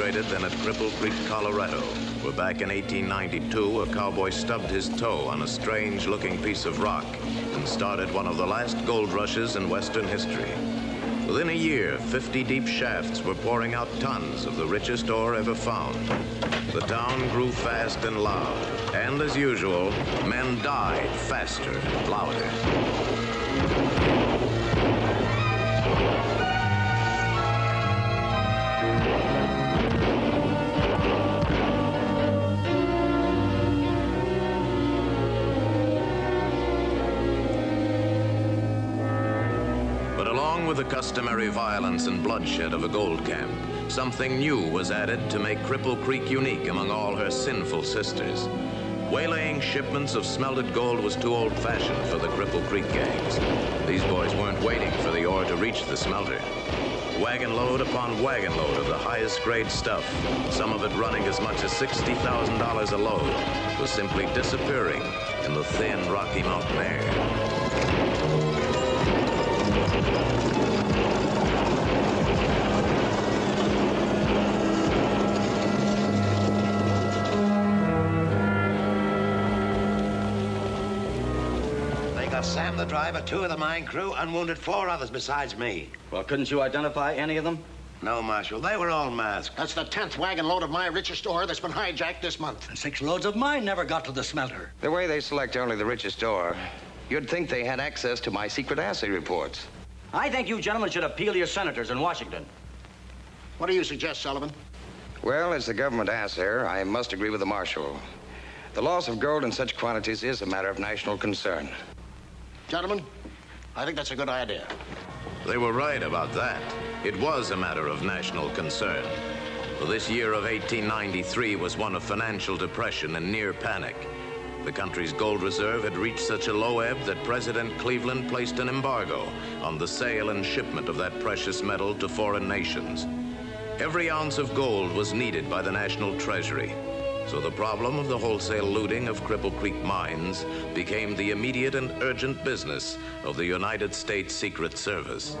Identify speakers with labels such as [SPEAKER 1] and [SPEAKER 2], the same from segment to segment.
[SPEAKER 1] than at Cripple Creek, Colorado, where back in 1892, a cowboy stubbed his toe on a strange looking piece of rock and started one of the last gold rushes in Western history. Within a year, 50 deep shafts were pouring out tons of the richest ore ever found. The town grew fast and loud, and as usual, men died faster and louder. With the customary violence and bloodshed of a gold camp, something new was added to make Cripple Creek unique among all her sinful sisters. Waylaying shipments of smelted gold was too old fashioned for the Cripple Creek gangs. These boys weren't waiting for the ore to reach the smelter. Wagon load upon wagon load of the highest grade stuff, some of it running as much as $60,000 a load, was simply disappearing in the thin Rocky Mountain air.
[SPEAKER 2] Sam the driver, two of the mine crew, and wounded four others besides me.
[SPEAKER 3] Well, couldn't you identify any of them?
[SPEAKER 2] No, Marshal. They were all masked.
[SPEAKER 4] That's the tenth wagon load of my richest ore that's been hijacked this month.
[SPEAKER 5] And six loads of mine never got to the smelter.
[SPEAKER 6] The way they select only the richest ore, you'd think they had access to my secret assay reports.
[SPEAKER 3] I think you gentlemen should appeal to your senators in Washington.
[SPEAKER 4] What do you suggest, Sullivan?
[SPEAKER 6] Well, as the government assayer, I must agree with the marshal. The loss of gold in such quantities is a matter of national concern.
[SPEAKER 4] Gentlemen, I think that's a good idea.
[SPEAKER 1] They were right about that. It was a matter of national concern. For this year of 1893 was one of financial depression and near panic. The country's gold reserve had reached such a low ebb that President Cleveland placed an embargo on the sale and shipment of that precious metal to foreign nations. Every ounce of gold was needed by the national treasury. So the problem of the wholesale looting of Cripple Creek mines became the immediate and urgent business of the United States Secret Service.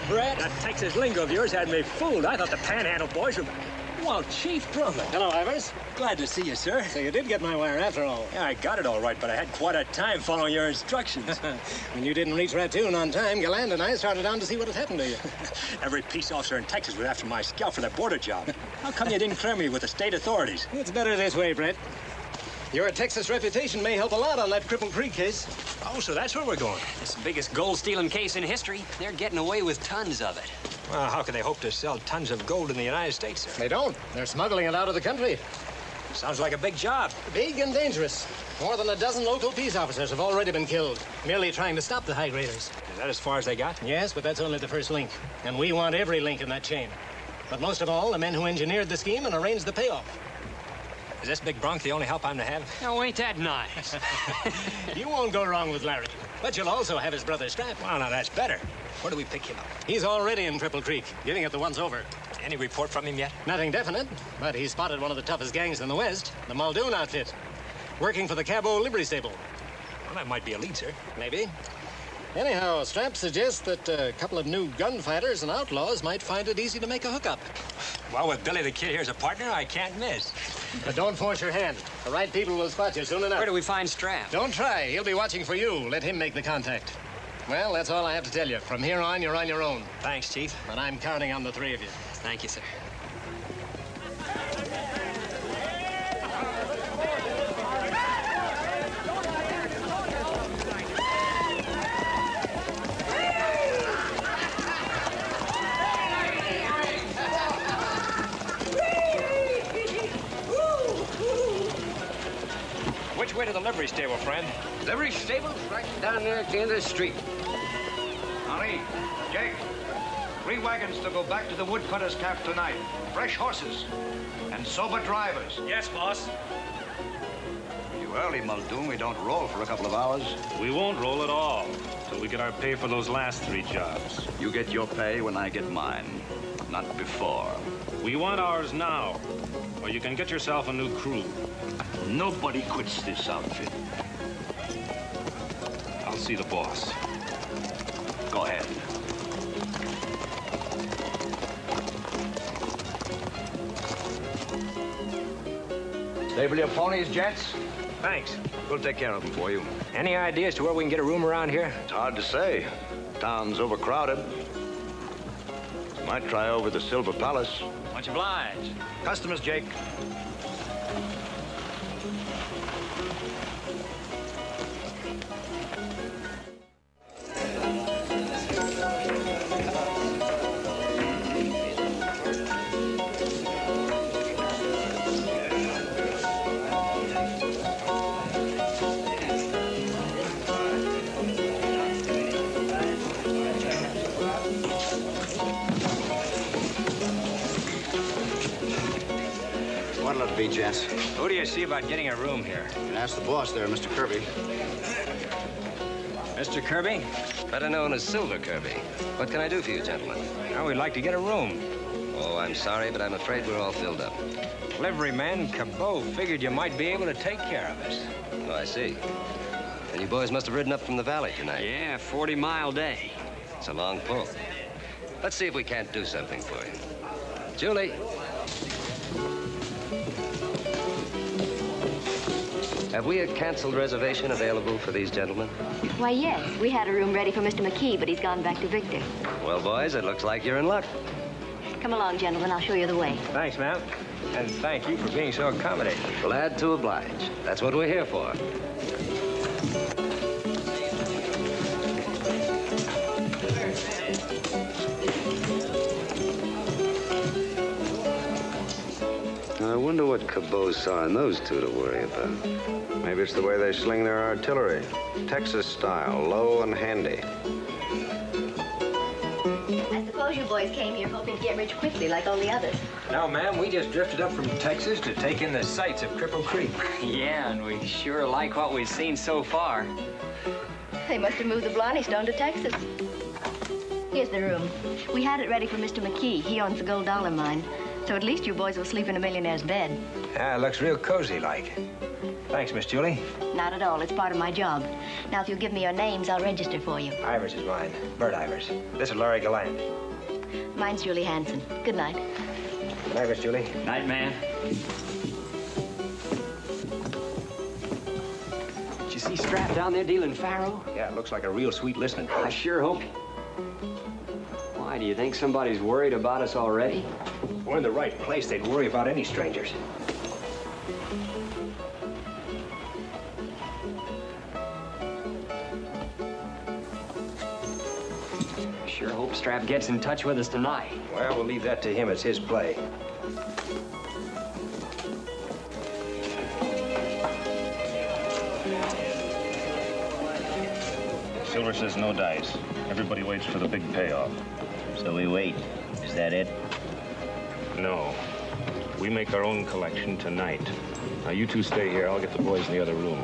[SPEAKER 7] Brett?
[SPEAKER 8] That Texas lingo of yours had me fooled. I thought the Panhandle boys were. Well, Chief Drummond.
[SPEAKER 7] Hello, Ivers.
[SPEAKER 8] Glad to see you, sir.
[SPEAKER 7] So you did get my wire after all.
[SPEAKER 8] Yeah, I got it all right, but I had quite a time following your instructions.
[SPEAKER 7] when you didn't reach Raccoon on time, Galland and I started down to see what had happened to you.
[SPEAKER 8] Every peace officer in Texas was after my scalp for that border job. How come you didn't clear me with the state authorities?
[SPEAKER 7] It's better this way, Brett. Your Texas reputation may help a lot on that Cripple Creek case.
[SPEAKER 8] Oh, so that's where we're going.
[SPEAKER 9] It's the biggest gold stealing case in history. They're getting away with tons of it.
[SPEAKER 8] Well, how can they hope to sell tons of gold in the United States, sir?
[SPEAKER 7] They don't. They're smuggling it out of the country.
[SPEAKER 8] Sounds like a big job.
[SPEAKER 7] Big and dangerous. More than a dozen local peace officers have already been killed, merely trying to stop the high graders.
[SPEAKER 8] Is that as far as they got?
[SPEAKER 7] Yes, but that's only the first link. And we want every link in that chain. But most of all, the men who engineered the scheme and arranged the payoff.
[SPEAKER 8] Is this big bronc the only help I'm to have?
[SPEAKER 9] Oh, ain't that nice?
[SPEAKER 7] You won't go wrong with Larry. But you'll also have his brother Strap.
[SPEAKER 8] Well, now that's better. Where do we pick him up?
[SPEAKER 7] He's already in Cripple Creek, giving it the once over.
[SPEAKER 8] Any report from him yet?
[SPEAKER 7] Nothing definite, but he spotted one of the toughest gangs in the West, the Muldoon outfit, working for the Cabot Livery Stable.
[SPEAKER 8] Well, that might be a lead, sir.
[SPEAKER 7] Maybe. Anyhow, Strap suggests that a couple of new gunfighters and outlaws might find it easy to make a hookup.
[SPEAKER 8] Well, with Billy the Kid here as a partner, I can't miss.
[SPEAKER 7] But don't force your hand. The right people will spot you soon enough.
[SPEAKER 9] Where do we find Strap?
[SPEAKER 7] Don't try. He'll be watching for you. Let him make the contact. Well, that's all I have to tell you. From here on, you're on your own.
[SPEAKER 8] Thanks, Chief.
[SPEAKER 7] But I'm counting on the three of you.
[SPEAKER 9] Thank you, sir.
[SPEAKER 8] Which way to the livery stable, friend?
[SPEAKER 10] Livery stable's right down there at the end of the street.
[SPEAKER 11] Henri, Jake, three wagons to go back to the woodcutter's camp tonight. Fresh horses and sober drivers.
[SPEAKER 8] Yes, boss.
[SPEAKER 11] You early, Muldoon. We don't roll for a couple of hours.
[SPEAKER 12] We won't roll at all till we get our pay for those last three jobs.
[SPEAKER 11] You get your pay when I get mine, not before.
[SPEAKER 12] We want ours now, or you can get yourself a new crew.
[SPEAKER 11] Nobody quits this outfit.
[SPEAKER 12] I'll see the boss.
[SPEAKER 11] Go ahead. Stable your ponies, gents.
[SPEAKER 8] Thanks.
[SPEAKER 11] We'll take care of them for you.
[SPEAKER 8] Any idea as to where we can get a room around here?
[SPEAKER 11] It's hard to say. Town's overcrowded. Might try over the Silver Palace.
[SPEAKER 10] Much obliged.
[SPEAKER 11] Customers, Jake.
[SPEAKER 8] See about getting a room here?
[SPEAKER 4] You can ask the boss there, Mr. Kirby.
[SPEAKER 8] Mr. Kirby?
[SPEAKER 6] Better known as Silver Kirby. What can I do for you, gentlemen?
[SPEAKER 8] Now, we'd like to get a room.
[SPEAKER 6] Oh, I'm sorry, but I'm afraid we're all filled up.
[SPEAKER 8] Liveryman Cabot figured you might be able to take care of us.
[SPEAKER 6] Oh, I see. And you boys must have ridden up from the valley tonight.
[SPEAKER 9] Yeah, 40 mile day.
[SPEAKER 6] It's a long pull. Let's see if we can't do something for you. Julie. Have we a canceled reservation available for these gentlemen?
[SPEAKER 13] Why, yes. We had a room ready for Mr. McKee, but he's gone back to Victor.
[SPEAKER 6] Well, boys, it looks like you're in luck.
[SPEAKER 13] Come along, gentlemen. I'll show you the way.
[SPEAKER 8] Thanks, ma'am. And thank you for being so accommodating.
[SPEAKER 6] Glad to oblige. That's what we're here for.
[SPEAKER 14] I wonder what Cabot saw in those two to worry about. Maybe it's the way they sling their artillery. Texas style, low and handy.
[SPEAKER 13] I suppose you boys came here hoping to get rich quickly, like all the others.
[SPEAKER 8] No, ma'am, we just drifted up from Texas to take in the sights of Cripple Creek.
[SPEAKER 9] Yeah, and we sure like what we've seen so far.
[SPEAKER 13] They must have moved the Blarney Stone to Texas. Here's the room. We had it ready for Mr. McKee. He owns the Gold Dollar Mine. So at least you boys will sleep in a millionaire's bed.
[SPEAKER 8] Yeah, it looks real cozy like. Thanks, Miss Julie.
[SPEAKER 13] Not at all. It's part of my job. Now, if you'll give me your names, I'll register for you.
[SPEAKER 8] Ivers is mine. Brett Ivers. This is Larry Galland.
[SPEAKER 13] Mine's Julie Hanson. Good night.
[SPEAKER 8] Good night, Miss Julie.
[SPEAKER 9] Night, man. Did you see Strap down there dealing faro?
[SPEAKER 8] Yeah, it looks like a real sweet listening.
[SPEAKER 9] I sure hope. Why, do you think somebody's worried about us already?
[SPEAKER 8] We're in the right place. They'd worry about any strangers.
[SPEAKER 9] Strap gets in touch with us tonight.
[SPEAKER 8] Well, we'll leave that to him. It's his play.
[SPEAKER 15] Silver says no dice. Everybody waits for the big payoff.
[SPEAKER 16] So we wait. Is that it?
[SPEAKER 15] No. We make our own collection tonight. Now, you two stay here. I'll get the boys in the other room.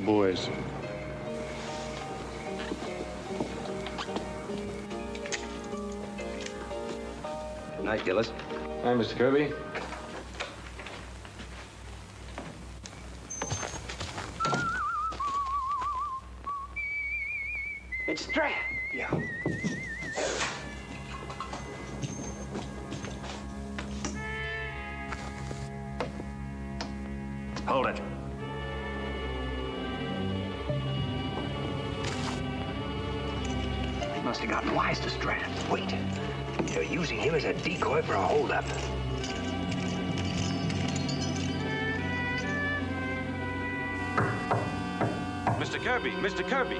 [SPEAKER 15] The boys.
[SPEAKER 6] Good night, Gillis.
[SPEAKER 15] Hi, Mr. Kirby. Kirby, Mr. Kirby.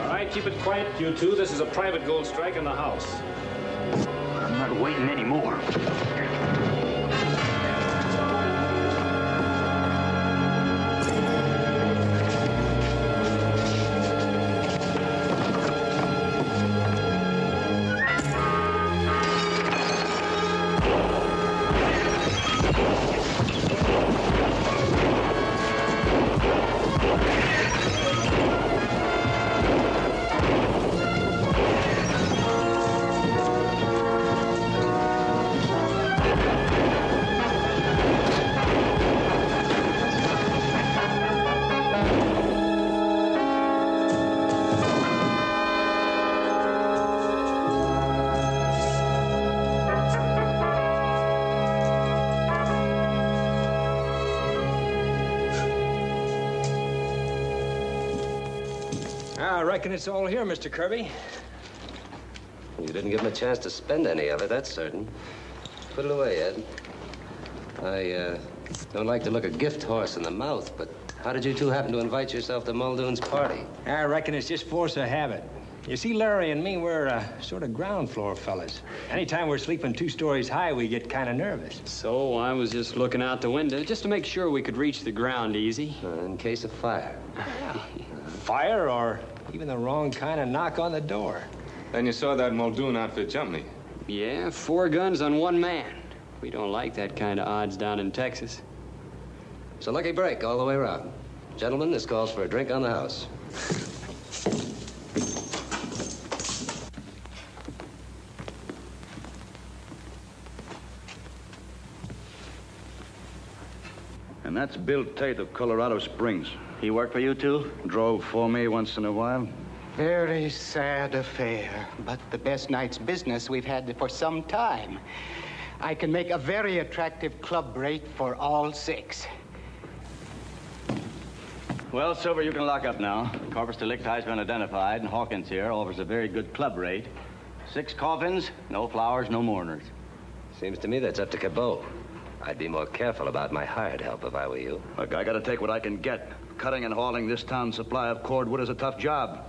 [SPEAKER 15] All right, keep it quiet, you two. This is a private gold strike in the house.
[SPEAKER 8] Reckon it's all here, Mr. Kirby.
[SPEAKER 6] You didn't give him a chance to spend any of it, that's certain. Put it away, Ed. I uh, don't like to look a gift horse in the mouth, but how did you two happen to invite yourself to Muldoon's party?
[SPEAKER 8] I reckon it's just force of habit. You see, Larry and me, we're uh, sort of ground floor fellas. Anytime we're sleeping two stories high, we get kind of nervous.
[SPEAKER 9] So I was just looking out the window just to make sure we could reach the ground easy.
[SPEAKER 6] Uh, in case of fire.
[SPEAKER 8] Fire or even the wrong kind of knock on the door.
[SPEAKER 15] Then you saw that Muldoon outfit jump me.
[SPEAKER 9] Yeah, four guns on one man. We don't like that kind of odds down in Texas.
[SPEAKER 6] It's a lucky break all the way around. Gentlemen, this calls for a drink on the house.
[SPEAKER 3] And that's Bill Tate of Colorado Springs.
[SPEAKER 16] He worked for you, too?
[SPEAKER 3] Drove for me once in a while.
[SPEAKER 17] Very sad affair, but the best night's business we've had for some time. I can make a very attractive club rate for all six.
[SPEAKER 16] Well, Silver, you can lock up now. Corpus delicti has been identified, and Hawkins here offers a very good club rate. Six coffins, no flowers, no mourners.
[SPEAKER 6] Seems to me that's up to Cabot. I'd be more careful about my hired help if I were you.
[SPEAKER 3] Look, I gotta take what I can get. Cutting and hauling this town's supply of cordwood is a tough job.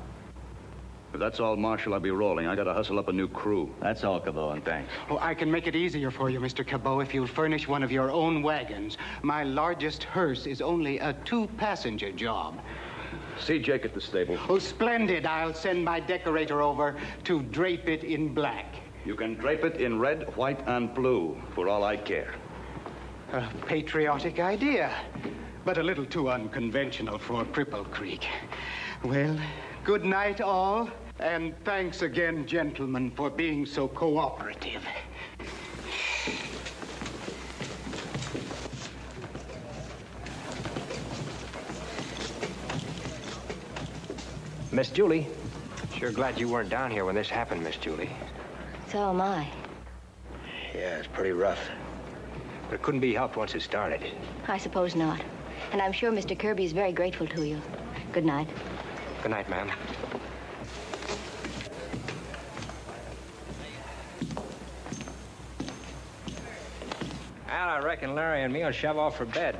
[SPEAKER 3] If that's all, Marshal, I'll be rolling. I gotta hustle up a new crew.
[SPEAKER 16] That's all, Cabot, and thanks.
[SPEAKER 17] Oh, I can make it easier for you, Mr. Cabot, if you'll furnish one of your own wagons. My largest hearse is only a two-passenger job.
[SPEAKER 3] See Jake at the stable.
[SPEAKER 17] Oh, splendid. I'll send my decorator over to drape it in black.
[SPEAKER 3] You can drape it in red, white, and blue, for all I care.
[SPEAKER 17] A patriotic idea, but a little too unconventional for Cripple Creek. Well, good night, all, and thanks again, gentlemen, for being so cooperative.
[SPEAKER 8] Miss Julie. Sure glad you weren't down here when this happened, Miss Julie.
[SPEAKER 13] So am I.
[SPEAKER 8] Yeah, it's pretty rough. But it couldn't be helped once it started.
[SPEAKER 13] I suppose not. And I'm sure Mr. Kirby is very grateful to you. Good night.
[SPEAKER 8] Good night, ma'am. Well, I reckon Larry and me will shove off for bed.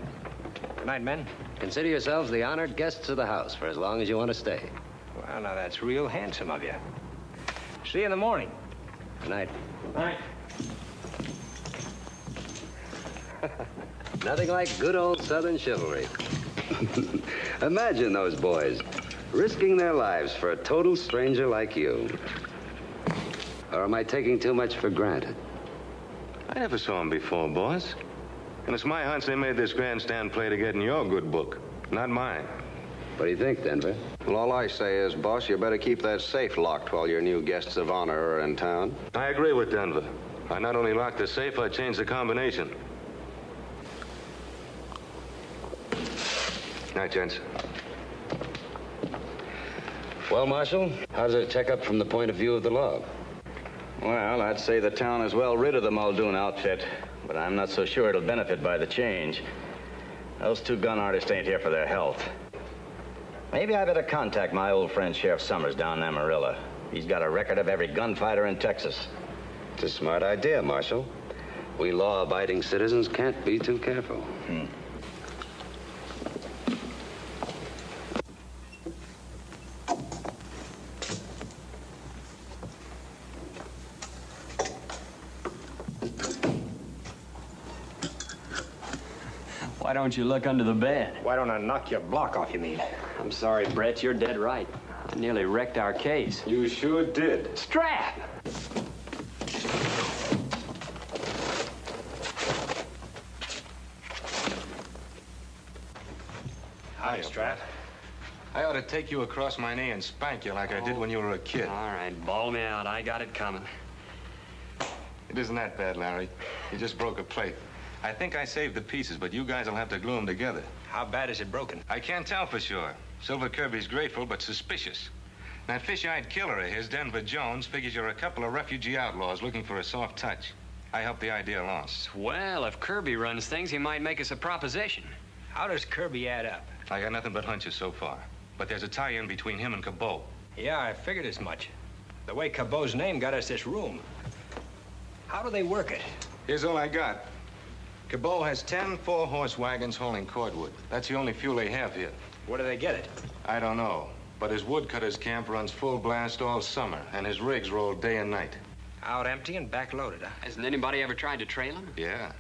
[SPEAKER 8] Good night, men.
[SPEAKER 6] Consider yourselves the honored guests of the house for as long as you want to stay.
[SPEAKER 8] Well, now that's real handsome of you. See you in the morning.
[SPEAKER 6] Good night.
[SPEAKER 8] Good Night.
[SPEAKER 6] Nothing like good old Southern chivalry.
[SPEAKER 14] Imagine those boys risking their lives for a total stranger like you.
[SPEAKER 6] Or am I taking too much for granted?
[SPEAKER 15] I never saw him before, boss. And it's my hunch they made this grandstand play to get in your good book, not mine.
[SPEAKER 6] What do you think, Denver?
[SPEAKER 14] Well, all I say is, boss, you better keep that safe locked while your new guests of honor are in town.
[SPEAKER 15] I agree with Denver. I not only locked the safe, I changed the combination. Night, gents.
[SPEAKER 6] Well, Marshal, how does it check up from the point of view of the law?
[SPEAKER 16] Well, I'd say the town is well rid of the Muldoon outfit, but I'm not so sure it'll benefit by the change. Those two gun artists ain't here for their health. Maybe I better contact my old friend Sheriff Summers down in Amarillo. He's got a record of every gunfighter in Texas.
[SPEAKER 14] It's a smart idea, Marshal. We law-abiding citizens can't be too careful.
[SPEAKER 16] Hmm.
[SPEAKER 9] Don't you look under the bed?
[SPEAKER 8] Why don't I knock your block off, you mean?
[SPEAKER 9] I'm sorry, Brett. You're dead right. I nearly wrecked our case.
[SPEAKER 15] You sure did.
[SPEAKER 9] Strap!
[SPEAKER 15] Hi, Strap. I ought to take you across my knee and spank you like I did oh. when you were a kid.
[SPEAKER 9] All right, ball me out. I got it coming.
[SPEAKER 15] It isn't that bad, Larry. You just broke a plate. I think I saved the pieces, but you guys will have to glue them together.
[SPEAKER 8] How bad is it broken?
[SPEAKER 15] I can't tell for sure. Silver Kirby's grateful, but suspicious. That fish-eyed killer of his, Denver Jones, figures you're a couple of refugee outlaws looking for a soft touch. I helped the idea along.
[SPEAKER 9] Well, if Kirby runs things, he might make us a proposition.
[SPEAKER 8] How does Kirby add up?
[SPEAKER 15] I got nothing but hunches so far. But there's a tie-in between him and Cabot.
[SPEAKER 8] Yeah, I figured as much. The way Cabot's name got us this room. How do they work it?
[SPEAKER 15] Here's all I got. Cabot has ten four-horse wagons hauling cordwood. That's the only fuel they have here.
[SPEAKER 8] Where do they get it?
[SPEAKER 15] I don't know. But his woodcutter's camp runs full blast all summer, and his rigs roll day and night.
[SPEAKER 8] Out empty and backloaded, huh?
[SPEAKER 9] Hasn't anybody ever tried to trail him?
[SPEAKER 15] Yeah.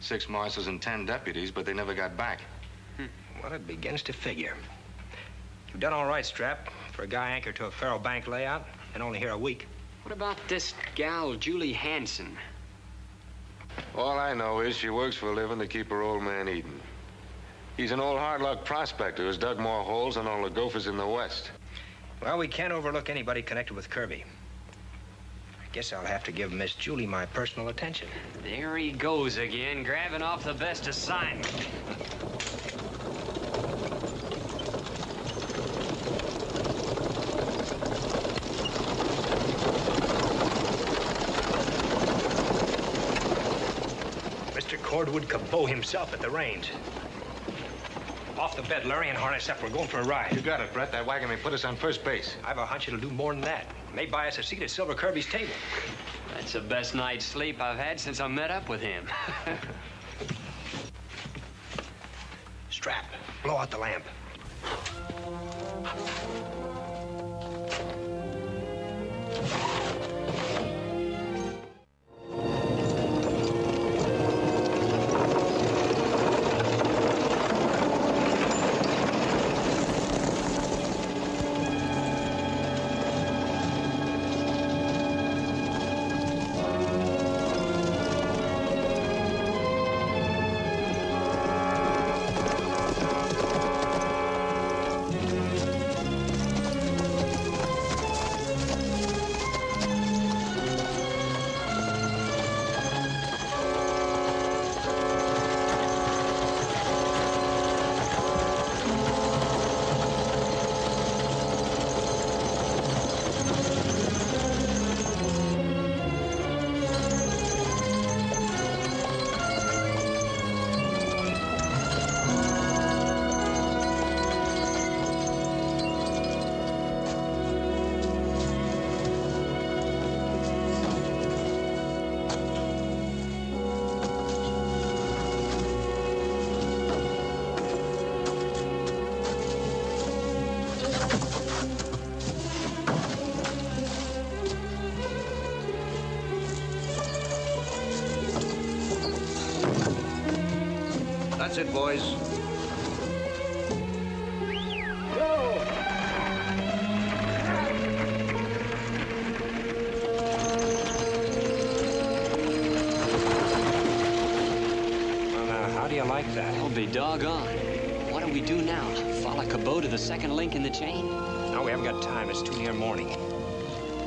[SPEAKER 15] Six marshals and ten deputies, but they never got back. Hmm.
[SPEAKER 8] Well, it begins to figure. You've done all right, Strap, for a guy anchored to a Faro Bank layout and only here a week.
[SPEAKER 9] What about this gal, Julie Hanson?
[SPEAKER 15] All I know is she works for a living to keep her old man eating. He's an old hard luck prospector who's dug more holes than all the gophers in the West.
[SPEAKER 8] Well, we can't overlook anybody connected with Kirby. I guess I'll have to give Miss Julie my personal attention.
[SPEAKER 9] There he goes again, grabbing off the best assignment.
[SPEAKER 8] Cordwood Cabot himself at the range. Off the bed, Larry, and harness up. We're going for a ride.
[SPEAKER 15] You got it, Brett. That wagon may put us on first base.
[SPEAKER 8] I've a hunch it'll do more than that. May buy us a seat at Silver Kirby's table.
[SPEAKER 9] That's the best night's sleep I've had since I met up with him.
[SPEAKER 8] Strap. Blow out the lamp.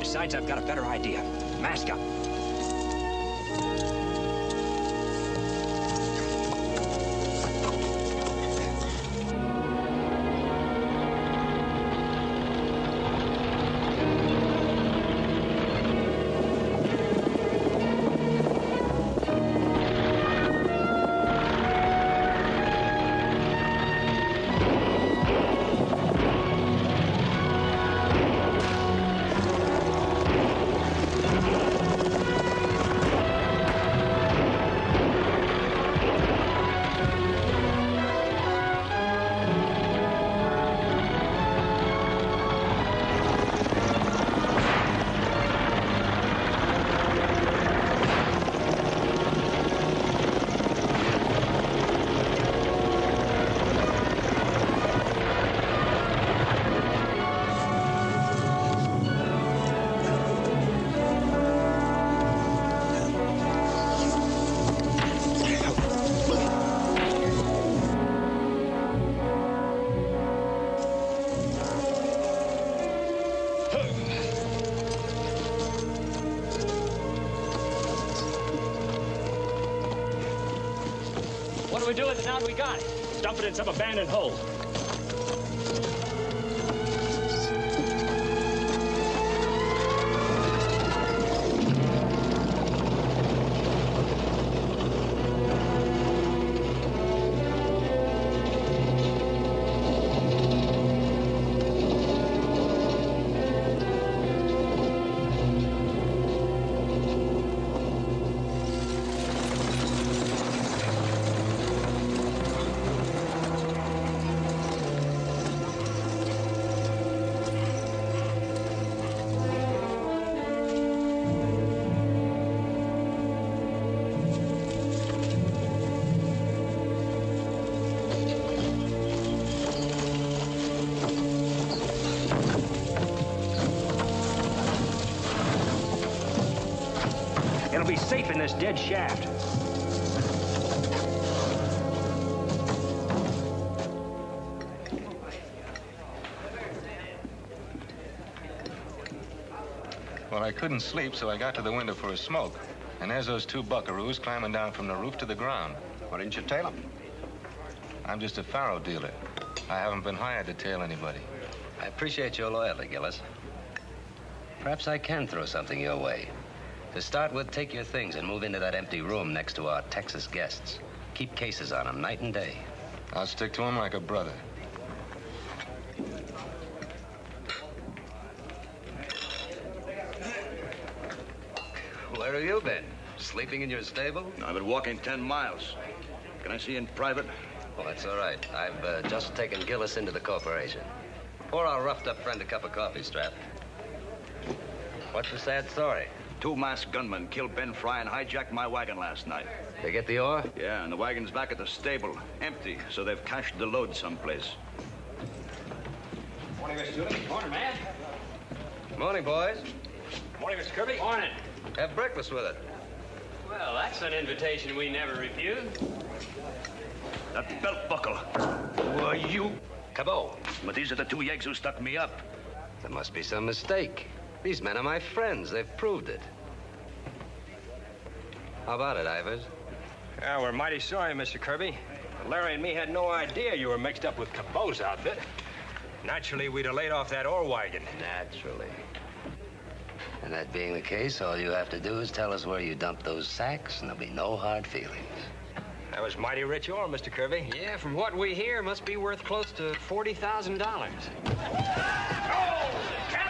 [SPEAKER 8] Besides, I've got a better idea. Mask up. We got it? Dump it in some abandoned hole. Be safe in this dead shaft.
[SPEAKER 15] Well, I couldn't sleep, so I got to the window for a smoke. And there's those two buckaroos climbing down from the roof to the ground.
[SPEAKER 18] Why didn't you tail them?
[SPEAKER 15] I'm just a faro dealer. I haven't been hired to tail anybody.
[SPEAKER 6] I appreciate your loyalty, Gillis. Perhaps I can throw something your way. To start with, take your things and move into that empty room next to our Texas guests. Keep cases on them night and day.
[SPEAKER 15] I'll stick to them like a brother.
[SPEAKER 6] Where have you been? Sleeping in your stable?
[SPEAKER 3] I've been walking 10 miles. Can I see you in private?
[SPEAKER 6] Well, that's all right. I've uh, just taken Gillis into the corporation. Pour our roughed up friend a cup of coffee, Strap. What's the sad story?
[SPEAKER 3] Two masked gunmen killed Ben Fry and hijacked my wagon last night.
[SPEAKER 6] They get the ore?
[SPEAKER 3] Yeah, and the wagon's back at the stable, empty, so they've cached the load someplace.
[SPEAKER 8] Morning, Mr. Dooley. Morning, man.
[SPEAKER 6] Morning, boys.
[SPEAKER 8] Morning, Mr. Kirby. Morning.
[SPEAKER 6] Have breakfast with it.
[SPEAKER 9] Well, that's an invitation we never refuse.
[SPEAKER 3] That belt buckle. Who are you?
[SPEAKER 6] Cabot.
[SPEAKER 3] But these are the two yeggs who stuck me up.
[SPEAKER 6] There must be some mistake. These men are my friends. They've proved it. How about it, Ivers?
[SPEAKER 8] Yeah, we're mighty sorry, Mr. Kirby. Larry and me had no idea you were mixed up with Cabot's outfit. Naturally, we'd have laid off that ore wagon.
[SPEAKER 6] Naturally. And that being the case, all you have to do is tell us where you dumped those sacks, and there'll be no hard feelings.
[SPEAKER 8] That was mighty rich ore, Mr. Kirby.
[SPEAKER 9] Yeah, from what we hear, must be worth close to $40,000.
[SPEAKER 5] I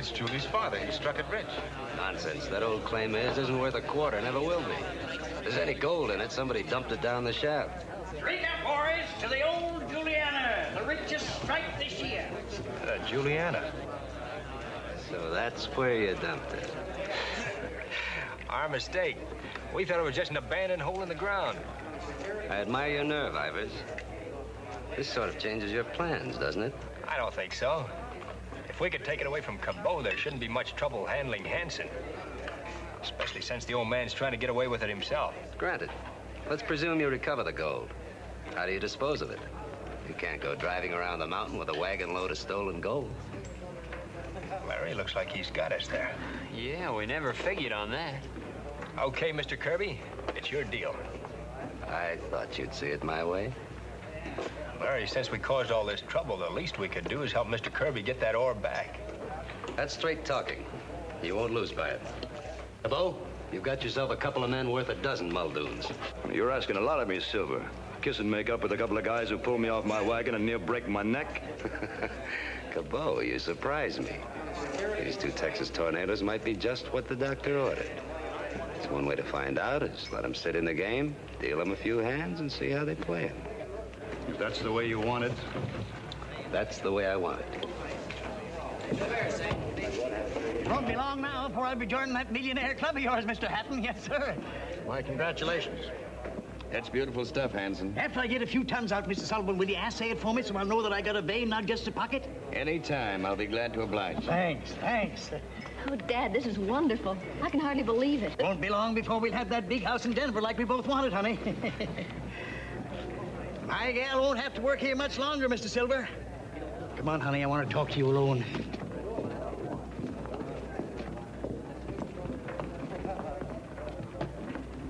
[SPEAKER 15] It's Julie's father. He struck it rich.
[SPEAKER 6] Nonsense. That old claim is isn't worth a quarter, never will be. If there's any gold in it, somebody dumped it down the shaft.
[SPEAKER 5] Drink up, boys, to the old Juliana, the richest strike this year.
[SPEAKER 16] Uh, Juliana.
[SPEAKER 6] So that's where you dumped it.
[SPEAKER 8] Our mistake. We thought it was just an abandoned hole in the ground.
[SPEAKER 6] I admire your nerve, Ivers. This sort of changes your plans, doesn't it?
[SPEAKER 8] I don't think so. If we could take it away from Cabot, there shouldn't be much trouble handling Hanson. Especially since the old man's trying to get away with it himself.
[SPEAKER 6] Granted. Let's presume you recover the gold. How do you dispose of it? You can't go driving around the mountain with a wagon load of stolen gold.
[SPEAKER 8] Larry, looks like he's got us there.
[SPEAKER 9] Yeah, we never figured on that.
[SPEAKER 8] Okay, Mr. Kirby, it's your deal.
[SPEAKER 6] I thought you'd see it my way.
[SPEAKER 8] Larry, since we caused all this trouble, the least we could do is help Mr. Kirby get that ore back.
[SPEAKER 6] That's straight talking. You won't lose by it. Bo, you've got yourself a couple of men worth a dozen Muldoons.
[SPEAKER 3] You're asking a lot of me, Silver. Kiss and make up with a couple of guys who pulled me off my wagon and near break my neck.
[SPEAKER 6] Cabot, you surprise me. These two Texas tornadoes might be just what the doctor ordered. It's one way to find out is let them sit in the game, deal them a few hands, and see how they play it.
[SPEAKER 3] If that's the way you want it.
[SPEAKER 6] That's the way I want it. it.
[SPEAKER 5] Won't be long now before I'll be joining that millionaire club of yours, Mr. Hatton. Yes, sir.
[SPEAKER 14] My congratulations. That's beautiful stuff, Hanson.
[SPEAKER 5] After I get a few tons out, Mr. Sullivan, will you assay it for me so I'll know that I got a vein, not just a pocket?
[SPEAKER 14] Anytime. I'll be glad to oblige.
[SPEAKER 5] Thanks, thanks.
[SPEAKER 13] Oh, Dad, this is wonderful. I can hardly believe it.
[SPEAKER 5] Won't be long before we'll have that big house in Denver like we both wanted, honey. My gal won't have to work here much longer, Mr. Silver. Come on, honey, I want to talk to you alone.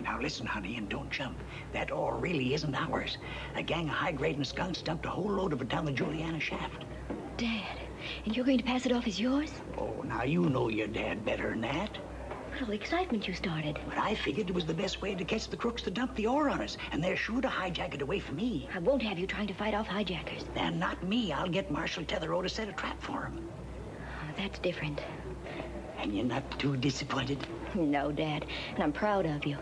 [SPEAKER 5] Now listen, honey, and don't jump. That ore really isn't ours. A gang of high-grading skunks dumped a whole load of it down the Juliana shaft.
[SPEAKER 13] Dad, and you're going to pass it off as yours?
[SPEAKER 5] Oh, now you know your dad better than that.
[SPEAKER 13] What all the excitement you started.
[SPEAKER 5] But I figured it was the best way to catch the crooks to dump the ore on us, and they're sure to hijack it away from me.
[SPEAKER 13] I won't have you trying to fight off hijackers.
[SPEAKER 5] And not me. I'll get Marshal Tetherow to set a trap for him.
[SPEAKER 13] Oh, ah, that's different.
[SPEAKER 5] And you're not too disappointed?
[SPEAKER 13] No, Dad, and I'm proud of you.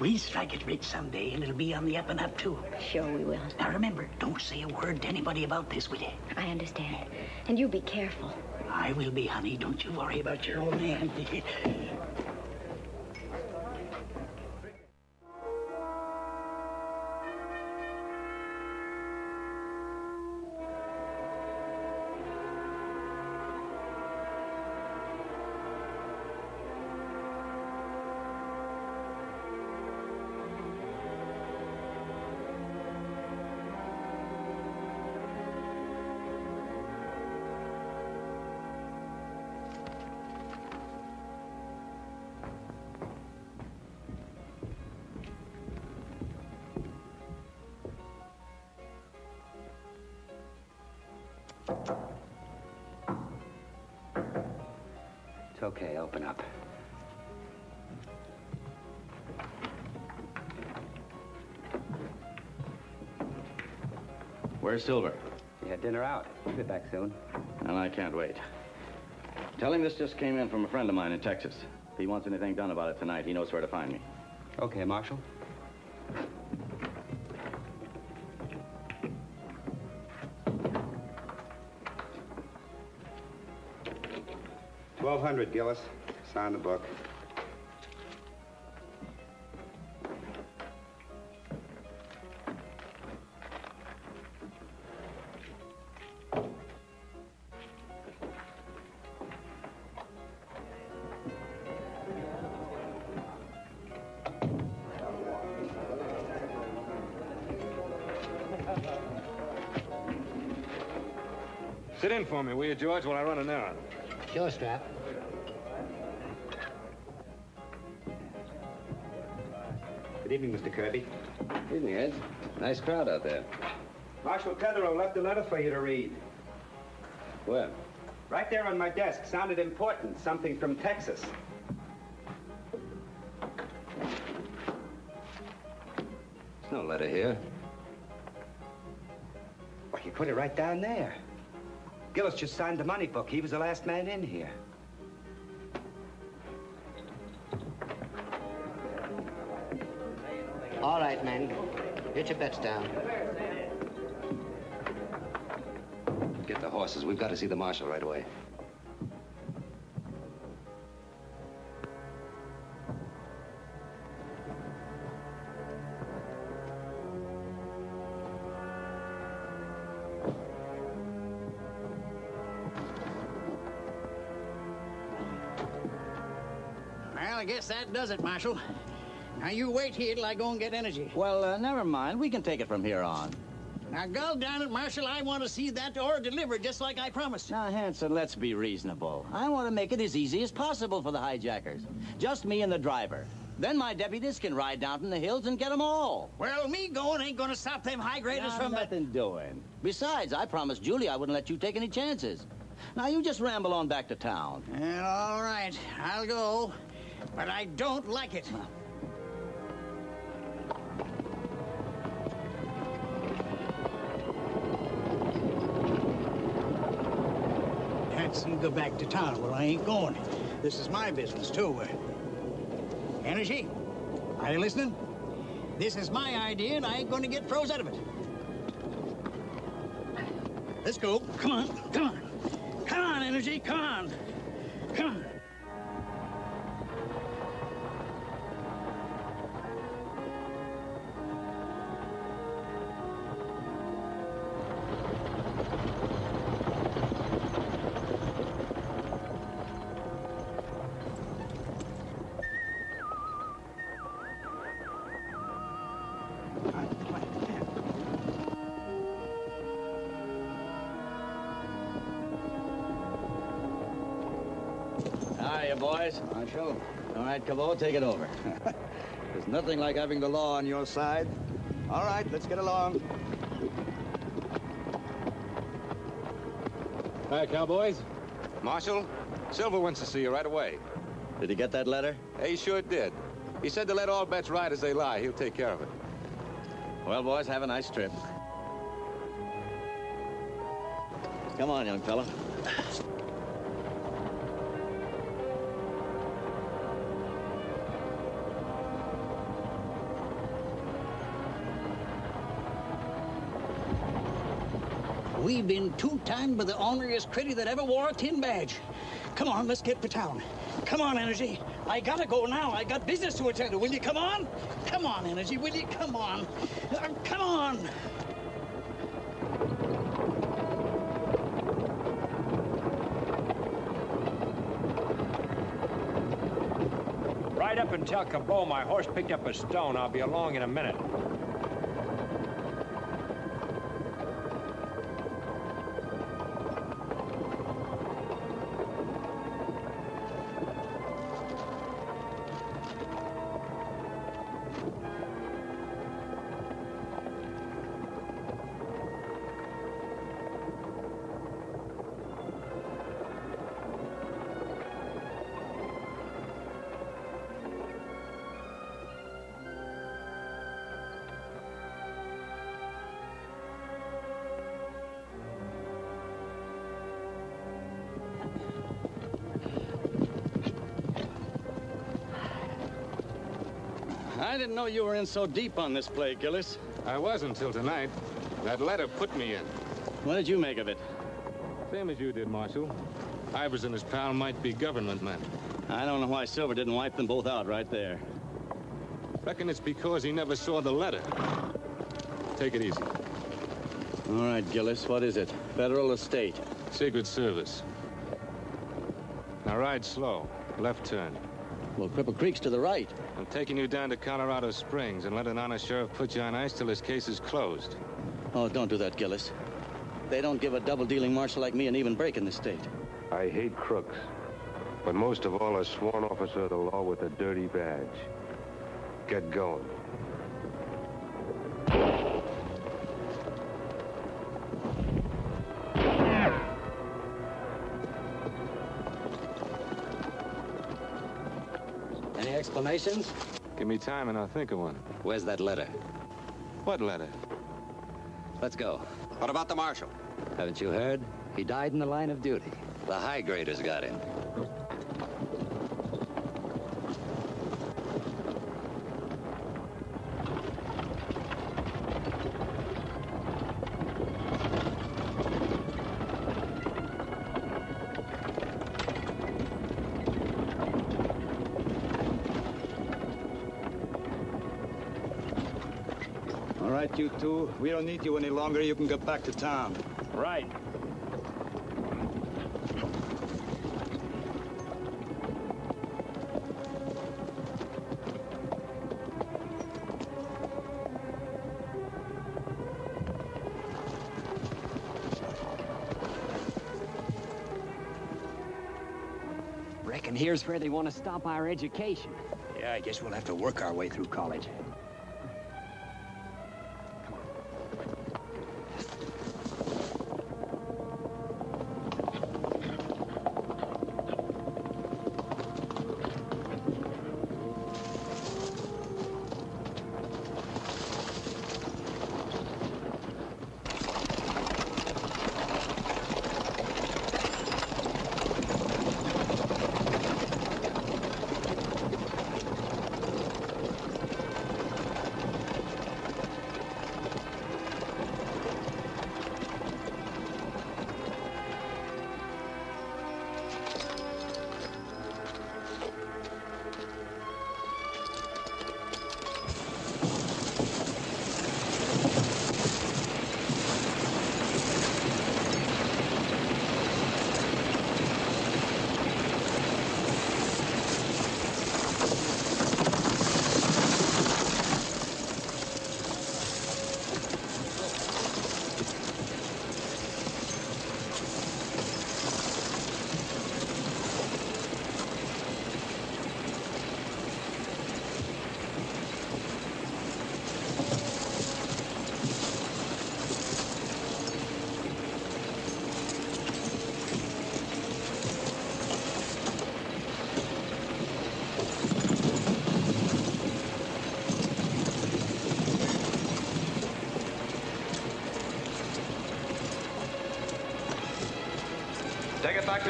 [SPEAKER 5] We'll strike it rich someday, and it'll be on the up and up, too.
[SPEAKER 13] Sure we will.
[SPEAKER 5] Now remember, don't say a word to anybody about this, will you?
[SPEAKER 13] I understand. And you be careful.
[SPEAKER 5] I will be, honey. Don't you worry about your old man.
[SPEAKER 3] Where's Silver?
[SPEAKER 6] He had dinner out. He'll be back soon.
[SPEAKER 3] And I can't wait. Tell him this just came in from a friend of mine in Texas. If he wants anything done about it tonight, he knows where to find me.
[SPEAKER 6] Okay, Marshal.
[SPEAKER 11] Twelve hundred, Gillis. Sign the book.
[SPEAKER 15] For me, will you, George, while I run an errand?
[SPEAKER 17] Sure, Strap.
[SPEAKER 6] Good evening, Mr. Kirby. Good evening, Ed. Nice crowd out there.
[SPEAKER 19] Marshal Tetherow left a letter for you to read.
[SPEAKER 6] Where?
[SPEAKER 19] Right there on my desk. Sounded important. Something from Texas.
[SPEAKER 6] There's no letter here.
[SPEAKER 19] Well, you put it right down there. Gillis just signed the money book. He was the last man in here.
[SPEAKER 17] All right, men.
[SPEAKER 19] Get your bets down.
[SPEAKER 6] Get the horses. We've got to see the marshal right away.
[SPEAKER 5] I guess that does it, Marshal. Now you wait here till I go and get energy.
[SPEAKER 20] Well, uh, never mind. We can take it from here on.
[SPEAKER 5] Now, go down it, Marshal. I want to see that ore delivered just like I promised.
[SPEAKER 20] Now, Hanson, let's be reasonable. I want to make it as easy as possible for the hijackers. Just me and the driver. Then my deputies can ride down from the hills and get them all.
[SPEAKER 5] Well, me going ain't going to stop them high graders from...
[SPEAKER 20] nothing doing. Besides, I promised Julie I wouldn't let you take any chances. Now, you just ramble on back to town.
[SPEAKER 5] Well, all right. I'll go. But I don't like it. Hanson, go back to town. Well, I ain't going. This is my business, too. Energy? Are you listening? This is my idea, and I ain't going to get froze out of it. Let's go. Come on, come on. Come on, Energy, come on. Come on.
[SPEAKER 20] Right, Cabot, take it over.
[SPEAKER 3] There's nothing like having the law on your side. All right, let's get along.
[SPEAKER 15] Hi, cowboys. Marshal, Silver wants to see you right away.
[SPEAKER 3] Did he get that letter?
[SPEAKER 15] He sure did. He said to let all bets ride as they lie. He'll take care of it.
[SPEAKER 20] Well, boys, have a nice trip. Come on, young fella.
[SPEAKER 5] We've been two-timed by the orneriest critter that ever wore a tin badge. Come on, let's get to town. Come on, Energy. I gotta go now. I got business to attend to. Will you come on? Come on, Energy. Will you come on? Uh, come on.
[SPEAKER 8] Ride up and tell Cabot my horse picked up a stone. I'll be along in a minute.
[SPEAKER 3] Didn't know you were in so deep on this play, Gillis.
[SPEAKER 15] I was until tonight. That letter put me in.
[SPEAKER 3] What did you make of it?
[SPEAKER 15] Same as you did, Marshal. Ivers and his pal might be government men.
[SPEAKER 3] I don't know why Silver didn't wipe them both out right there.
[SPEAKER 15] Reckon it's because he never saw the letter. Take it easy.
[SPEAKER 3] All right, Gillis, what is it? Federal or state?
[SPEAKER 15] Secret Service. Now ride slow. Left turn.
[SPEAKER 3] Well, Cripple Creek's to the right.
[SPEAKER 15] I'm taking you down to Colorado Springs and let an honest sheriff put you on ice till his case is closed.
[SPEAKER 3] Oh, don't do that, Gillis. They don't give a double-dealing marshal like me an even break in this state.
[SPEAKER 14] I hate crooks, but most of all a sworn officer of the law with a dirty badge. Get going.
[SPEAKER 6] Any?
[SPEAKER 15] Give me time and I'll think of one.
[SPEAKER 6] Where's that letter?
[SPEAKER 15] What letter?
[SPEAKER 6] Let's go.
[SPEAKER 19] What about the marshal?
[SPEAKER 6] Haven't you heard? He died in the line of duty. The high graders got him.
[SPEAKER 11] We don't need you any longer. You can get back to town.
[SPEAKER 9] Right.
[SPEAKER 8] Reckon here's where they want to stop our education.
[SPEAKER 9] Yeah, I guess we'll have to work our way through college.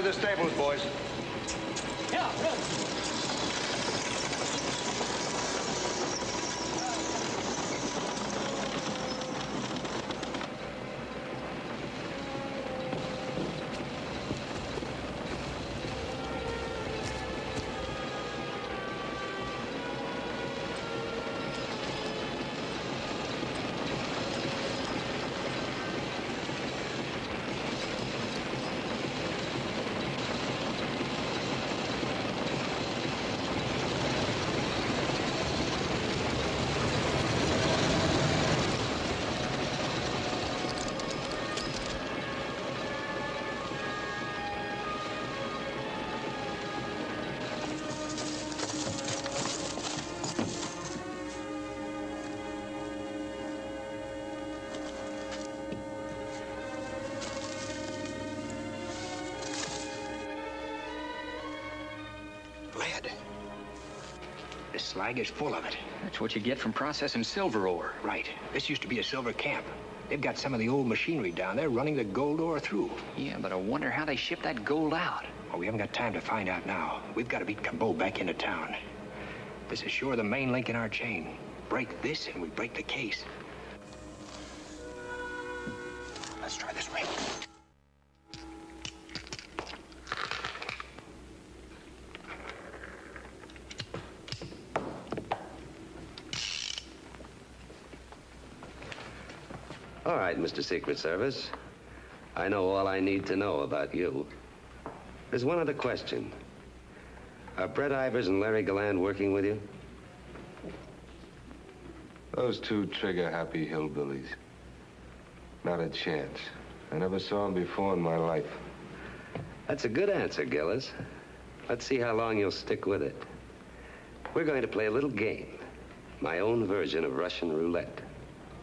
[SPEAKER 14] To the stables, boys.
[SPEAKER 8] Slag is full of it.
[SPEAKER 9] That's what you get from processing silver ore.
[SPEAKER 8] Right. This used to be a silver camp. They've got some of the old machinery down there running the gold ore through.
[SPEAKER 9] Yeah, but I wonder how they ship that gold out.
[SPEAKER 8] Oh, we haven't got time to find out now. We've got to beat Cabot back into town. This is sure the main link in our chain. Break this and we break the case.
[SPEAKER 6] Mr. Secret Service. I know all I need to know about you. There's one other question. Are Brett Ivers and Larry Galland working with you?
[SPEAKER 15] Those two trigger-happy hillbillies. Not a chance. I never saw them before in my life.
[SPEAKER 6] That's a good answer, Gillis. Let's see how long you'll stick with it. We're going to play a little game. My own version of Russian roulette.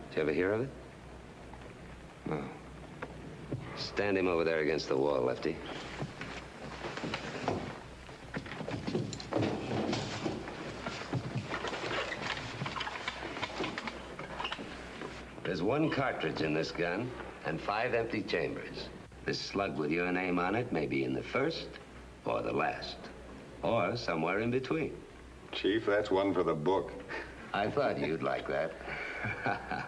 [SPEAKER 6] Did you ever hear of it?
[SPEAKER 15] No.
[SPEAKER 6] Stand him over there against the wall, Lefty. There's one cartridge in this gun and five empty chambers. This slug with your name on it may be in the first or the last, or somewhere in between.
[SPEAKER 14] Chief, that's one for the book.
[SPEAKER 6] I thought you'd like that.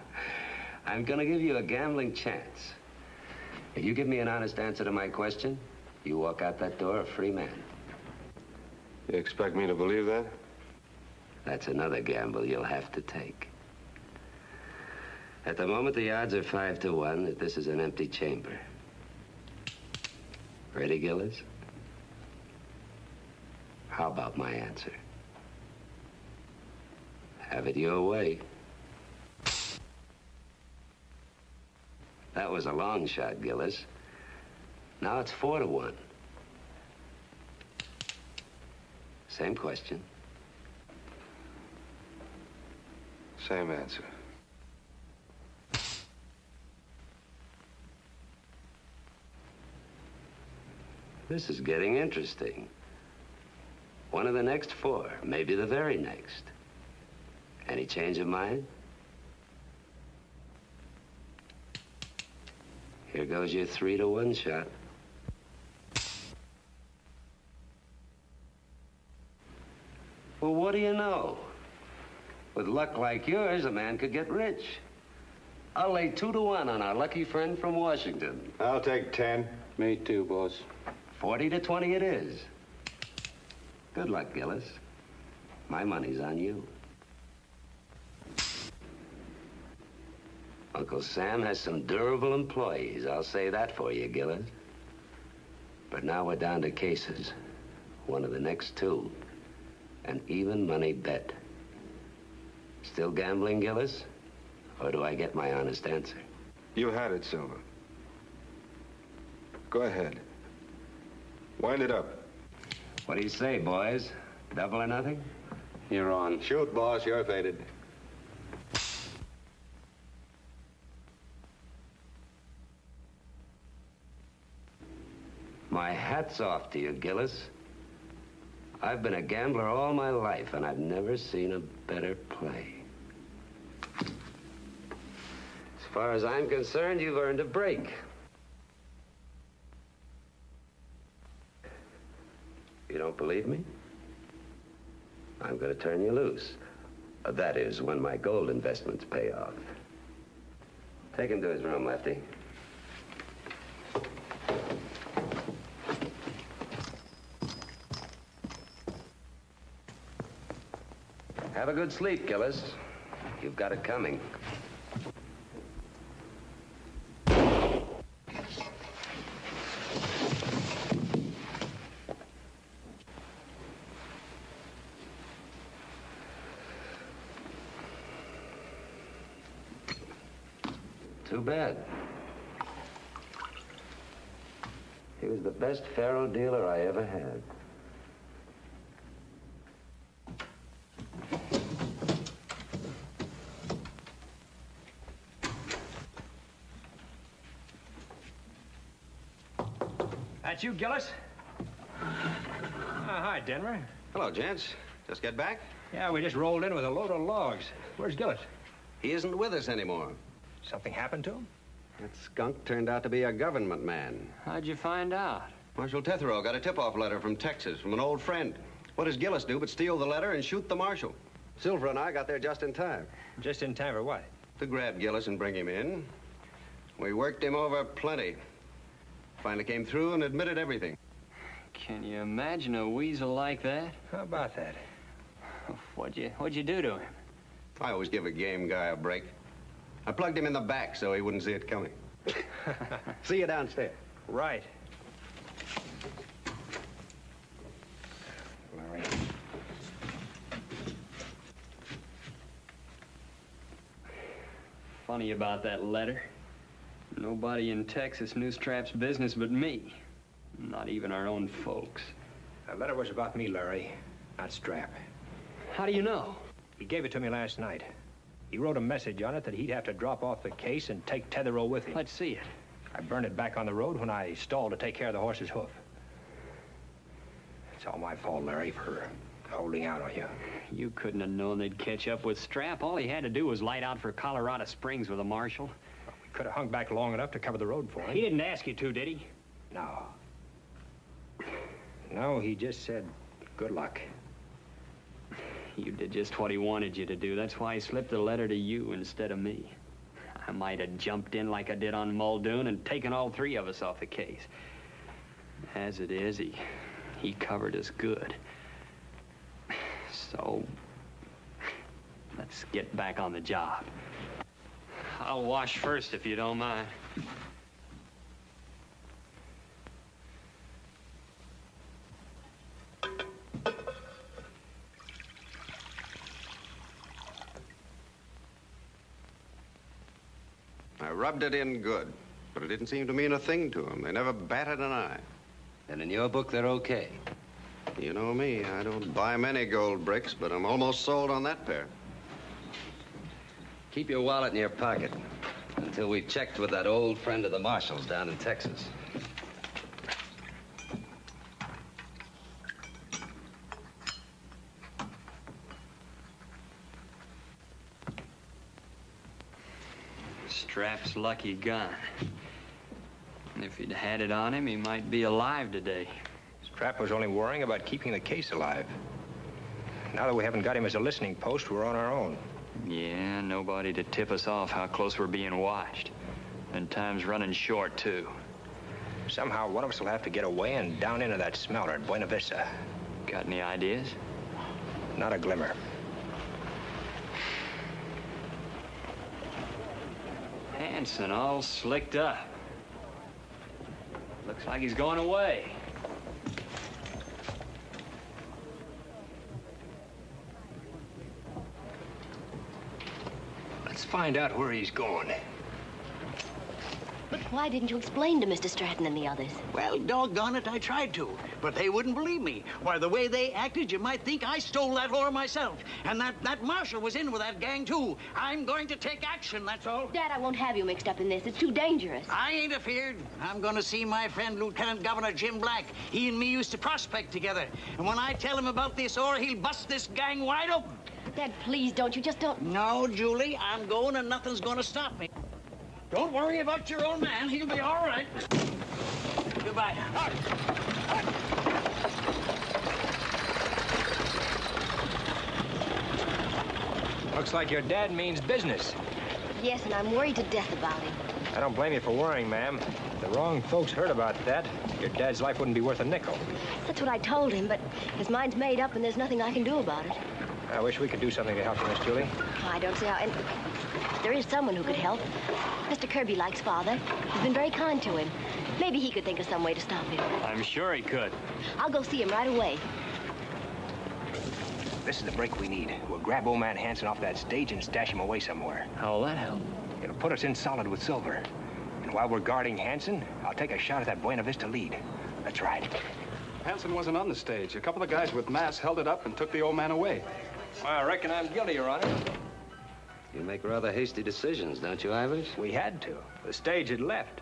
[SPEAKER 6] I'm gonna give you a gambling chance. If you give me an honest answer to my question, you walk out that door a free man.
[SPEAKER 15] You expect me to believe that?
[SPEAKER 6] That's another gamble you'll have to take. At the moment, the odds are five to one that this is an empty chamber. Ready, Gillis? How about my answer? Have it your way. That was a long shot, Gillis. Now it's four to one. Same question.
[SPEAKER 15] Same answer.
[SPEAKER 6] This is getting interesting. One of the next four, maybe the very next. Any change of mind? Here goes your three to one shot. Well, what do you know? With luck like yours, a man could get rich. I'll lay two to one on our lucky friend from Washington.
[SPEAKER 15] I'll take ten.
[SPEAKER 6] Me too, boss. 40 to 20 it is. Good luck, Gillis. My money's on you. Uncle Sam has some durable employees. I'll say that for you, Gillis. But now we're down to cases. One of the next two. An even money bet. Still gambling, Gillis? Or do I get my honest answer?
[SPEAKER 15] You had it, Silver. Go ahead. Wind it up.
[SPEAKER 6] What do you say, boys? Double or nothing?
[SPEAKER 15] You're on. Shoot, boss. You're faded.
[SPEAKER 6] My hat's off to you, Gillis. I've been a gambler all my life, and I've never seen a better play. As far as I'm concerned, you've earned a break. You don't believe me? I'm going to turn you loose. That is, when my gold investments pay off. Take him to his room, Lefty. Have a good sleep, Gillis. You've got it coming. Too bad. He was the best faro dealer I ever had.
[SPEAKER 8] That you, Gillis? Uh, hi, Denver.
[SPEAKER 14] Hello, gents. Just get back?
[SPEAKER 8] Yeah, we just rolled in with a load of logs. Where's Gillis?
[SPEAKER 14] He isn't with us anymore.
[SPEAKER 8] Something happened to him?
[SPEAKER 14] That skunk turned out to be a government man.
[SPEAKER 9] How'd you find out?
[SPEAKER 14] Marshal Tethero got a tip-off letter from Texas from an old friend. What does Gillis do but steal the letter and shoot the marshal? Silver and I got there just in time.
[SPEAKER 8] Just in time for what?
[SPEAKER 14] To grab Gillis and bring him in. We worked him over plenty. Finally came through and admitted everything.
[SPEAKER 9] Can you imagine a weasel like that?
[SPEAKER 8] How about that?
[SPEAKER 9] What'd you, what'd you do to him?
[SPEAKER 14] I always give a game guy a break. I plugged him in the back so he wouldn't see it coming. see you downstairs.
[SPEAKER 8] Right.
[SPEAKER 9] Funny about that letter. Nobody in Texas knew Strap's business but me. Not even our own folks.
[SPEAKER 8] That letter was about me, Larry, not Strap.
[SPEAKER 9] How do you know?
[SPEAKER 8] He gave it to me last night. He wrote a message on it that he'd have to drop off the case and take Tethero with him.
[SPEAKER 9] Let's see it.
[SPEAKER 8] I burned it back on the road when I stalled to take care of the horse's hoof. It's all my fault, Larry, for holding out on you.
[SPEAKER 9] You couldn't have known they'd catch up with Strap. All he had to do was light out for Colorado Springs with a marshal.
[SPEAKER 8] Could have hung back long enough to cover the road for him.
[SPEAKER 9] He didn't ask you to, did he?
[SPEAKER 8] No. No, he just said, good luck.
[SPEAKER 9] You did just what he wanted you to do. That's why he slipped the letter to you instead of me. I might have jumped in like I did on Muldoon and taken all three of us off the case. As it is, he, he covered us good. So, let's get back on the job. I'll I'll wash first if you don't mind.
[SPEAKER 14] I rubbed it in good, but it didn't seem to mean a thing to them. They never batted an eye.
[SPEAKER 6] Then in your book, they're okay.
[SPEAKER 14] You know me, I don't buy many gold bricks, but I'm almost sold on that pair.
[SPEAKER 6] Keep your wallet in your pocket until we've checked with that old friend of the Marshal's down in Texas.
[SPEAKER 9] Strap's lucky gun. If he'd had it on him, he might be alive today.
[SPEAKER 8] Strap was only worrying about keeping the case alive. Now that we haven't got him as a listening post, we're on our own.
[SPEAKER 9] Yeah, nobody to tip us off how close we're being watched. And time's running short, too.
[SPEAKER 8] Somehow, one of us will have to get away and down into that smelter at Buena Vista.
[SPEAKER 9] Got any ideas?
[SPEAKER 8] Not a glimmer.
[SPEAKER 9] Hanson all slicked up. Looks like he's going away.
[SPEAKER 8] Find out where he's going.
[SPEAKER 13] But why didn't you explain to Mr. Stratton and the others?
[SPEAKER 5] Well, doggone it, I tried to. But they wouldn't believe me. Why, the way they acted, you might think I stole that whore myself. And that, that marshal was in with that gang, too. I'm going to take action, that's all.
[SPEAKER 13] Dad, I won't have you mixed up in this. It's too dangerous.
[SPEAKER 5] I ain't afeard. I'm going to see my friend, Lieutenant Governor Jim Black. He and me used to prospect together. And when I tell him about this ore, he'll bust this gang wide open.
[SPEAKER 13] Dad, please don't. You just don't.
[SPEAKER 5] No, Julie, I'm going and nothing's going to stop me. Don't worry about your old man. He'll be all right. Goodbye.
[SPEAKER 8] Looks like your dad means business.
[SPEAKER 13] Yes, and I'm worried to death about him.
[SPEAKER 8] I don't blame you for worrying, ma'am. If the wrong folks heard about that, your dad's life wouldn't be worth a nickel.
[SPEAKER 13] That's what I told him, but his mind's made up and there's nothing I can do about it.
[SPEAKER 8] I wish we could do something to help you, Miss Julie.
[SPEAKER 13] I don't see how. And there is someone who could help. Mr. Kirby likes father. He's been very kind to him. Maybe he could think of some way to stop him.
[SPEAKER 9] I'm sure he could.
[SPEAKER 13] I'll go see him right away.
[SPEAKER 8] This is the break we need. We'll grab old man Hanson off that stage and stash him away somewhere.
[SPEAKER 9] How'll that help?
[SPEAKER 8] It'll put us in solid with silver. And while we're guarding Hanson, I'll take a shot at that Buena Vista lead. That's right.
[SPEAKER 21] Hanson wasn't on the stage. A couple of guys with masks held it up and took the old man away.
[SPEAKER 8] Well, I reckon I'm guilty, Your Honor.
[SPEAKER 6] You make rather hasty decisions, don't you, Ivers?
[SPEAKER 8] We had to. The stage had left.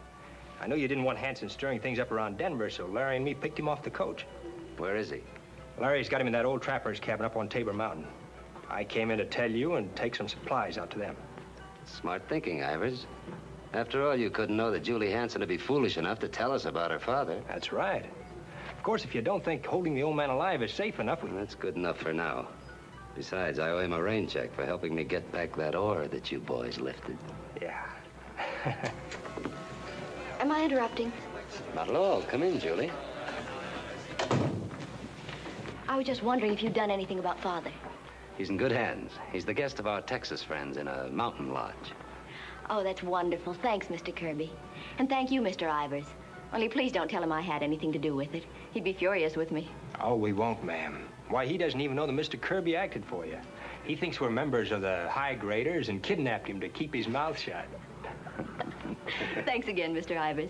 [SPEAKER 8] I knew you didn't want Hanson stirring things up around Denver, so Larry and me picked him off the coach.
[SPEAKER 6] Where is he?
[SPEAKER 8] Larry's got him in that old trapper's cabin up on Tabor Mountain. I came in to tell you and take some supplies out to them.
[SPEAKER 6] Smart thinking, Ivers. After all, you couldn't know that Julie Hanson would be foolish enough to tell us about her father.
[SPEAKER 8] That's right. Of course, if you don't think holding the old man alive is safe enough, we...
[SPEAKER 6] That's good enough for now. Besides, I owe him a rain check for helping me get back that ore that you boys lifted.
[SPEAKER 8] Yeah.
[SPEAKER 13] Am I interrupting?
[SPEAKER 6] Not at all. Come in, Julie.
[SPEAKER 13] I was just wondering if you'd done anything about father.
[SPEAKER 6] He's in good hands. He's the guest of our Texas friends in a mountain lodge.
[SPEAKER 13] Oh, that's wonderful. Thanks, Mr. Kirby. And thank you, Mr. Ivers. Only please don't tell him I had anything to do with it. He'd be furious with me.
[SPEAKER 8] Oh, we won't, ma'am. Why, he doesn't even know that Mr. Kirby acted for you. He thinks we're members of the high graders and kidnapped him to keep his mouth shut.
[SPEAKER 13] Thanks again, Mr. Ivers.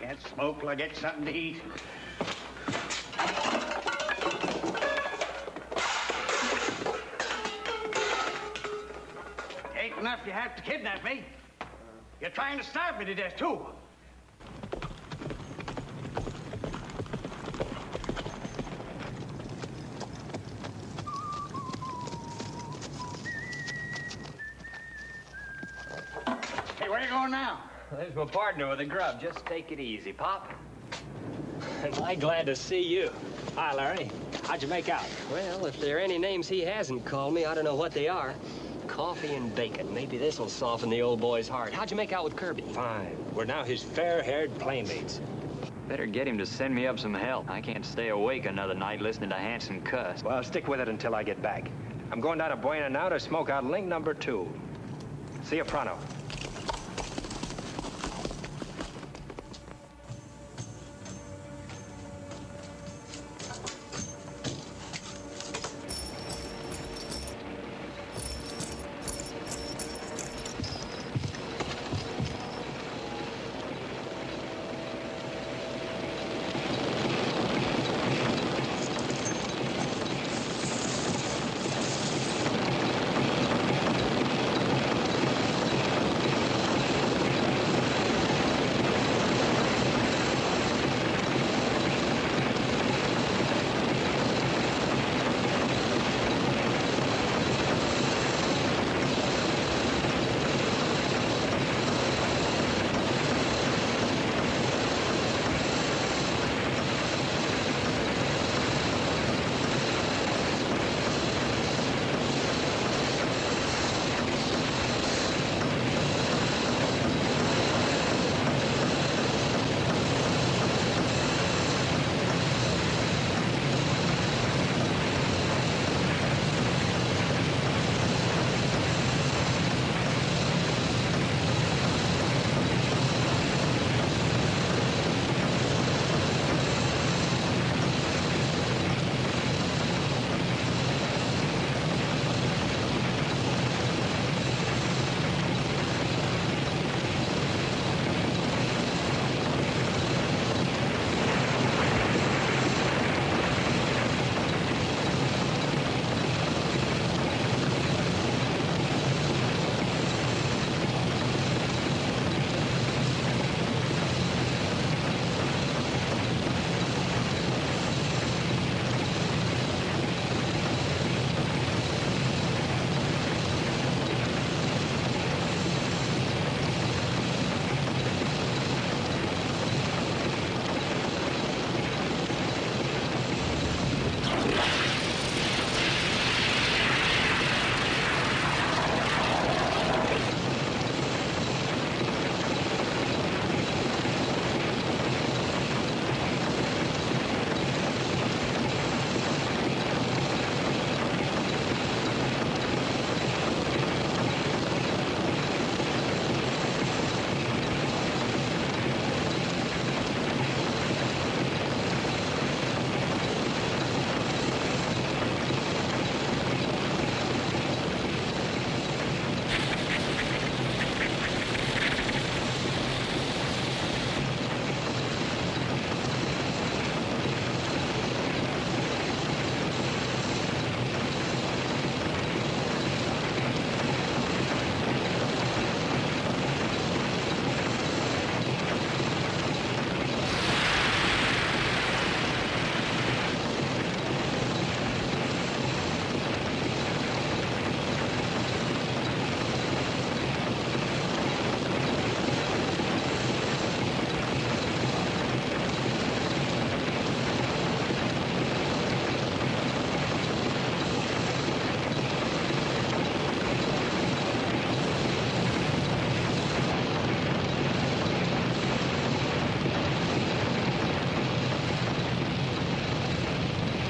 [SPEAKER 17] Can't smoke till I get something to eat.
[SPEAKER 5] Ain't enough you have to kidnap me. You're trying to starve me to death, too. now.
[SPEAKER 9] There's my partner with a grub. Just take it easy, Pop. Am I glad to see you.
[SPEAKER 8] Hi, Larry. How'd you make out?
[SPEAKER 7] Well, if there are any names he hasn't called me, I don't know what they are. Coffee and bacon. Maybe this will soften the old boy's heart. How'd you make out with Kirby?
[SPEAKER 8] Fine. We're now his fair-haired playmates.
[SPEAKER 9] Better get him to send me up some help. I can't stay awake another night listening to Hanson cuss.
[SPEAKER 8] Well, stick with it until I get back. I'm going down to Buena now to smoke out link number two. See you pronto.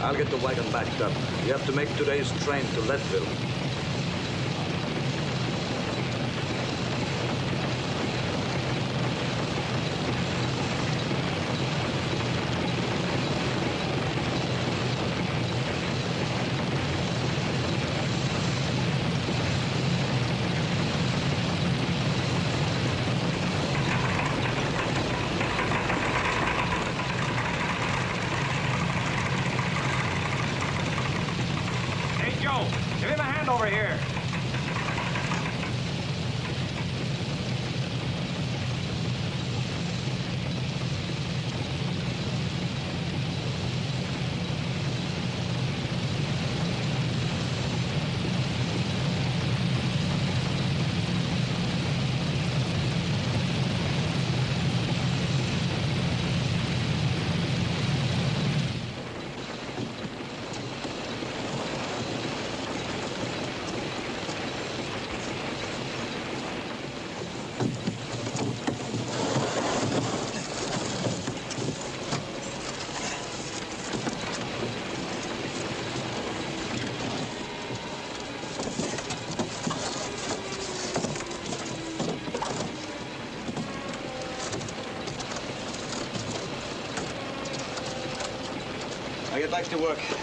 [SPEAKER 11] I'll get the wagon backed up. You have to make today's train to Leadville. to work.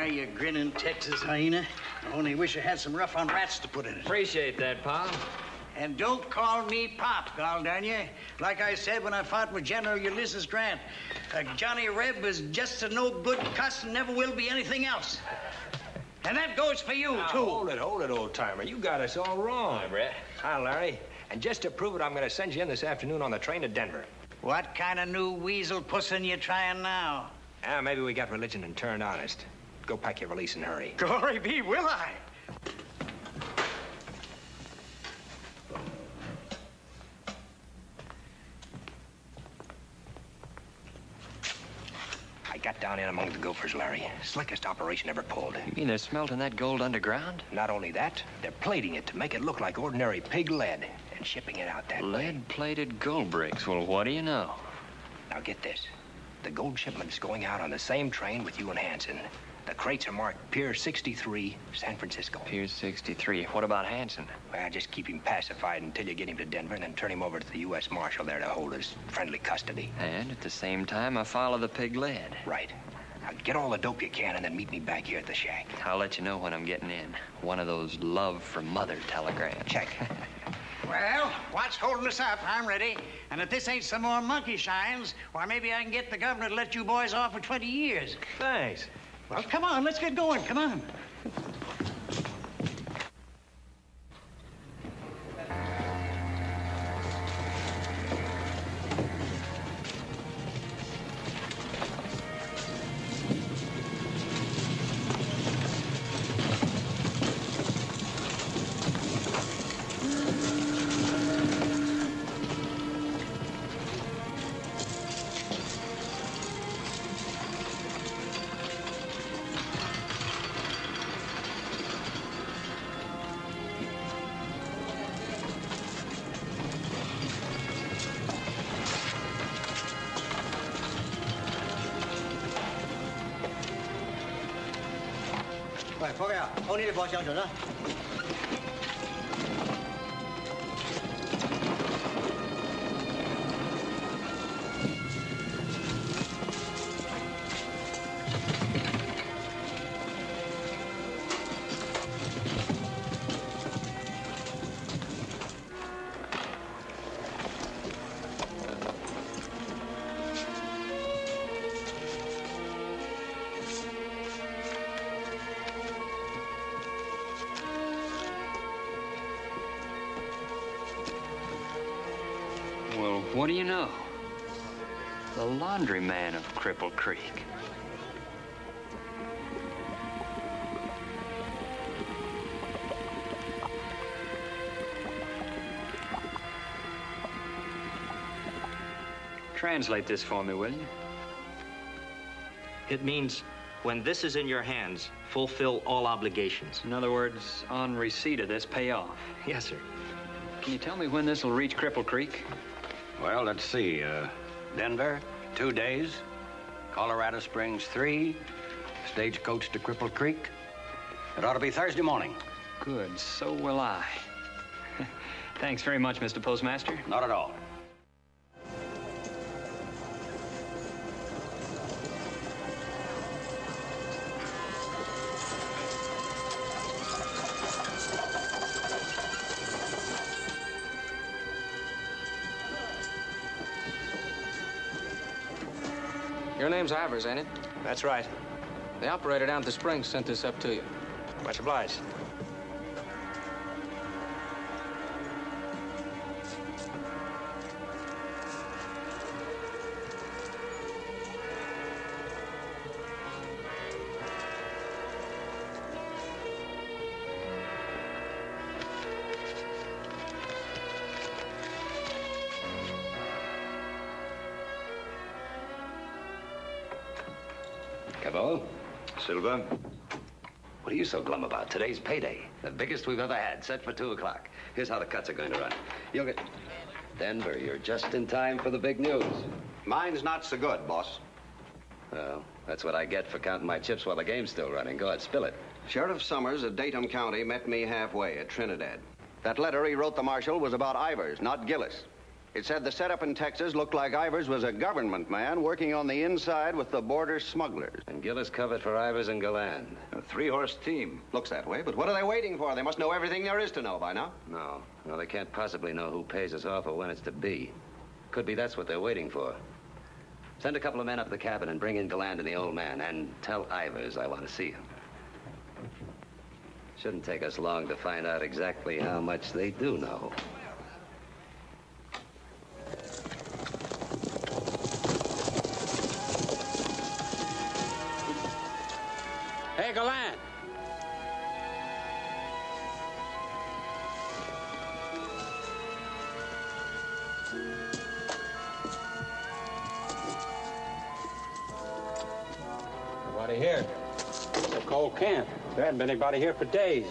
[SPEAKER 5] Are, you grinning Texas hyena. I only wish I had some rough on rats to put in it.
[SPEAKER 9] Appreciate that, Pop.
[SPEAKER 5] And don't call me Pop, gol darn you. Like I said when I fought with General Ulysses Grant, uh, Johnny Reb was just a no good cuss and never will be anything else. And that goes for you,
[SPEAKER 11] Now,
[SPEAKER 5] too.
[SPEAKER 11] Hold it, hold it, old timer. You got us all wrong. Hi, Brett. Hi, Larry. And just to prove it, I'm going to send you in this afternoon on the train to Denver.
[SPEAKER 5] What kind of new weasel pussin' you trying now?
[SPEAKER 11] Ah, maybe we got religion and turned honest. Go pack your valise and hurry.
[SPEAKER 5] Glory be, will I?
[SPEAKER 8] I got down in among the gophers, Larry. Slickest operation ever pulled.
[SPEAKER 9] You mean they're smelting that gold underground?
[SPEAKER 8] Not only that, they're plating it to make it look like ordinary pig lead and shipping it out that way.
[SPEAKER 9] Lead-plated gold bricks. Well, what do you know?
[SPEAKER 8] Now get this. The gold shipment's going out on the same train with you and Hanson. The crates are marked Pier 63, San Francisco.
[SPEAKER 9] Pier 63. What about Hanson?
[SPEAKER 8] Well, just keep him pacified until you get him to Denver and then turn him over to the U.S. Marshal there to hold his friendly custody.
[SPEAKER 9] And at the same time, I follow the pig lead.
[SPEAKER 8] Right. Now get all the dope you can and then meet me back here at the shack.
[SPEAKER 9] I'll let you know when I'm getting in. One of those love from mother telegrams.
[SPEAKER 8] Check.
[SPEAKER 5] Well, what's holding us up? I'm ready. And if this ain't some more monkey shines, why, maybe I can get the governor to let you boys off for 20 years.
[SPEAKER 11] Thanks.
[SPEAKER 5] Well, come on, let's get going. Come on.
[SPEAKER 9] 包厢小郑 Creek. Translate this for me, will you?
[SPEAKER 12] It means when this is in your hands, fulfill all obligations.
[SPEAKER 9] In other words, on receipt of this, pay off.
[SPEAKER 12] Yes, sir.
[SPEAKER 9] Can you tell me when this will reach Cripple Creek?
[SPEAKER 3] Well, let's see. Uh, Denver, two days. Colorado Springs, three. Stagecoach to Cripple Creek. It ought to be Thursday morning.
[SPEAKER 9] Good, so will I. Thanks very much, Mr. Postmaster.
[SPEAKER 3] Not at all.
[SPEAKER 22] Name's Ivers, ain't it?
[SPEAKER 11] That's right.
[SPEAKER 22] The operator down at the Springs sent this up to you.
[SPEAKER 11] Much obliged.
[SPEAKER 6] Silver. What are you so glum about? Today's payday. The biggest we've ever had, set for 2 o'clock. Here's how the cuts are going to run. You'll get... Denver, you're just in time for the big news.
[SPEAKER 14] Mine's not so good, boss.
[SPEAKER 6] Well, that's what I get for counting my chips while the game's still running. Go ahead, spill it.
[SPEAKER 14] Sheriff Summers of Datum County met me halfway at Trinidad. That letter he wrote the marshal was about Ivers, not Gillis. It said the setup in Texas looked like Ivers was a government man working on the inside with the border smugglers.
[SPEAKER 6] And Gillis covered for Ivers and Galland.
[SPEAKER 14] A three-horse team. Looks that way, but what are they waiting for? They must know everything there is to know by now.
[SPEAKER 6] No. No, they can't possibly know who pays us off or when it's to be. Could be that's what they're waiting for. Send a couple of men up to the cabin and bring in Galland and the old man, and tell Ivers I want to see him. Shouldn't take us long to find out exactly how much they do know.
[SPEAKER 23] Hey, Galland.
[SPEAKER 8] Nobody here. It's a cold camp. There hadn't been anybody here for days.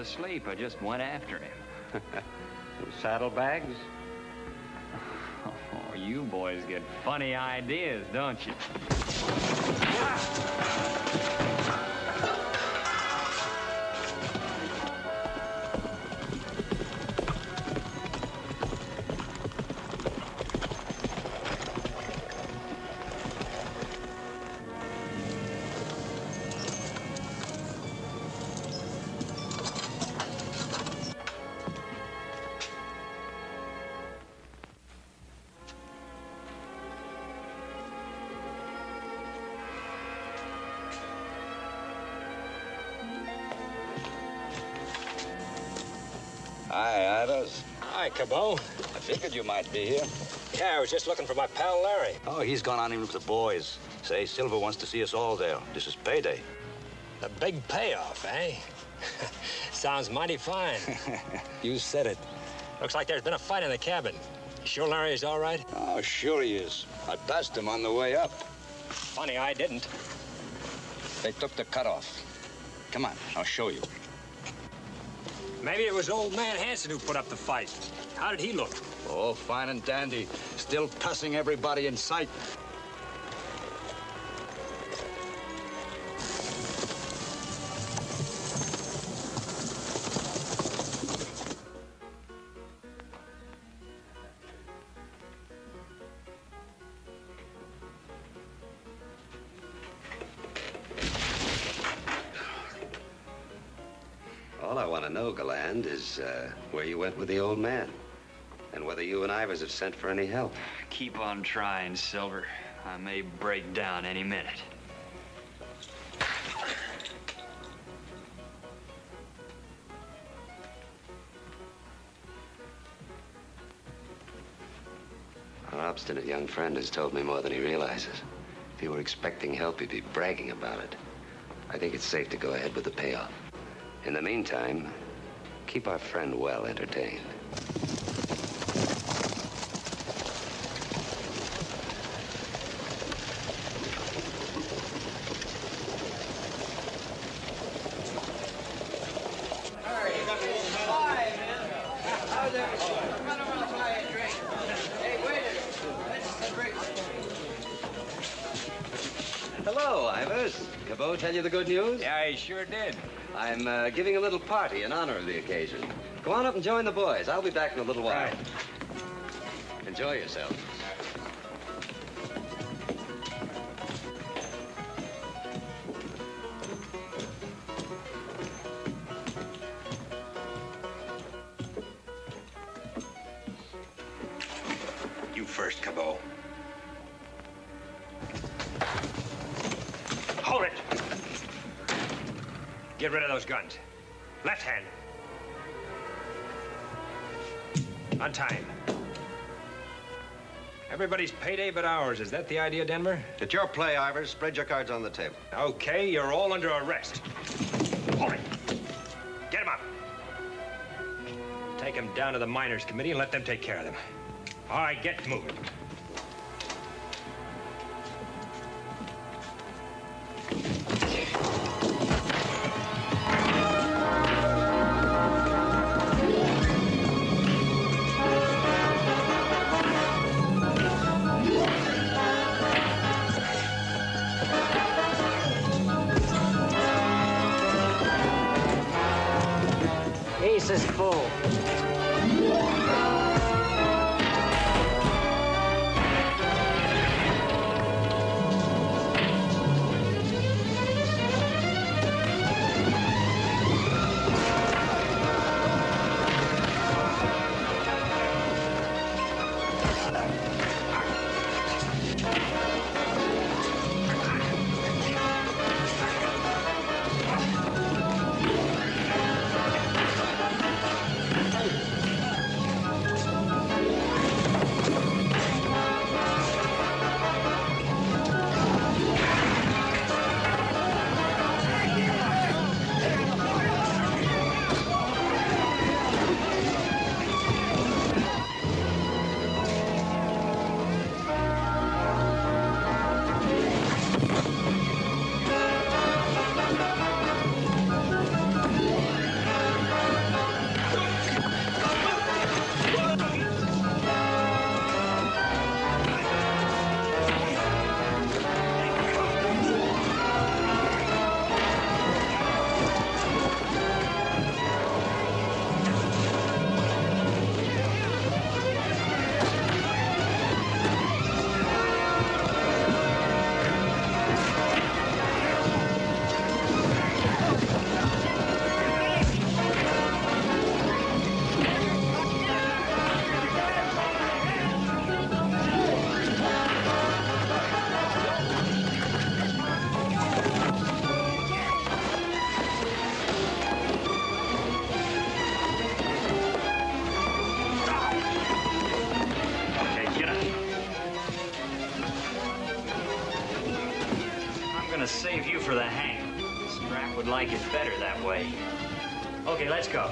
[SPEAKER 9] Asleep. I just went after him.
[SPEAKER 14] Saddlebags?
[SPEAKER 9] Oh, you boys get funny ideas, don't you?
[SPEAKER 11] Hi,
[SPEAKER 8] Cabot.
[SPEAKER 11] I figured you might be here.
[SPEAKER 8] Yeah, I was just looking for my pal Larry.
[SPEAKER 11] Oh, he's gone on in with the boys. Say, Silver wants to see us all there. This is payday.
[SPEAKER 8] The big payoff, eh? Sounds mighty fine.
[SPEAKER 11] You said it.
[SPEAKER 8] Looks like there's been a fight in the cabin. You sure Larry is all right?
[SPEAKER 11] Oh, sure he is. I passed him on the way up.
[SPEAKER 8] Funny, I didn't.
[SPEAKER 11] They took the cut off. Come on, I'll show you.
[SPEAKER 8] Maybe it was old man Hanson who put up the fight. How did he look?
[SPEAKER 11] Oh, fine and dandy. Still passing everybody in sight.
[SPEAKER 6] All I want to know, Galland, is uh, where you went with the old man. And Ivers have sent for any help.
[SPEAKER 9] Keep on trying, Silver. I may break down any minute.
[SPEAKER 6] Our obstinate young friend has told me more than he realizes. If he were expecting help, he'd be bragging about it. I think it's safe to go ahead with the payoff. In the meantime, keep our friend well entertained. I'm uh, giving a little party in honor of the occasion. Go on up and join the boys. I'll be back in a little while. Enjoy yourself.
[SPEAKER 8] Everybody's payday but ours. Is that the idea, Denver?
[SPEAKER 3] It's your play, Ivers. Spread your cards on the table.
[SPEAKER 8] Okay, you're all under arrest. Hold it. Get him up. Take him down to the miners' committee and let them take care of them. All right, get moving.
[SPEAKER 9] Okay, let's go.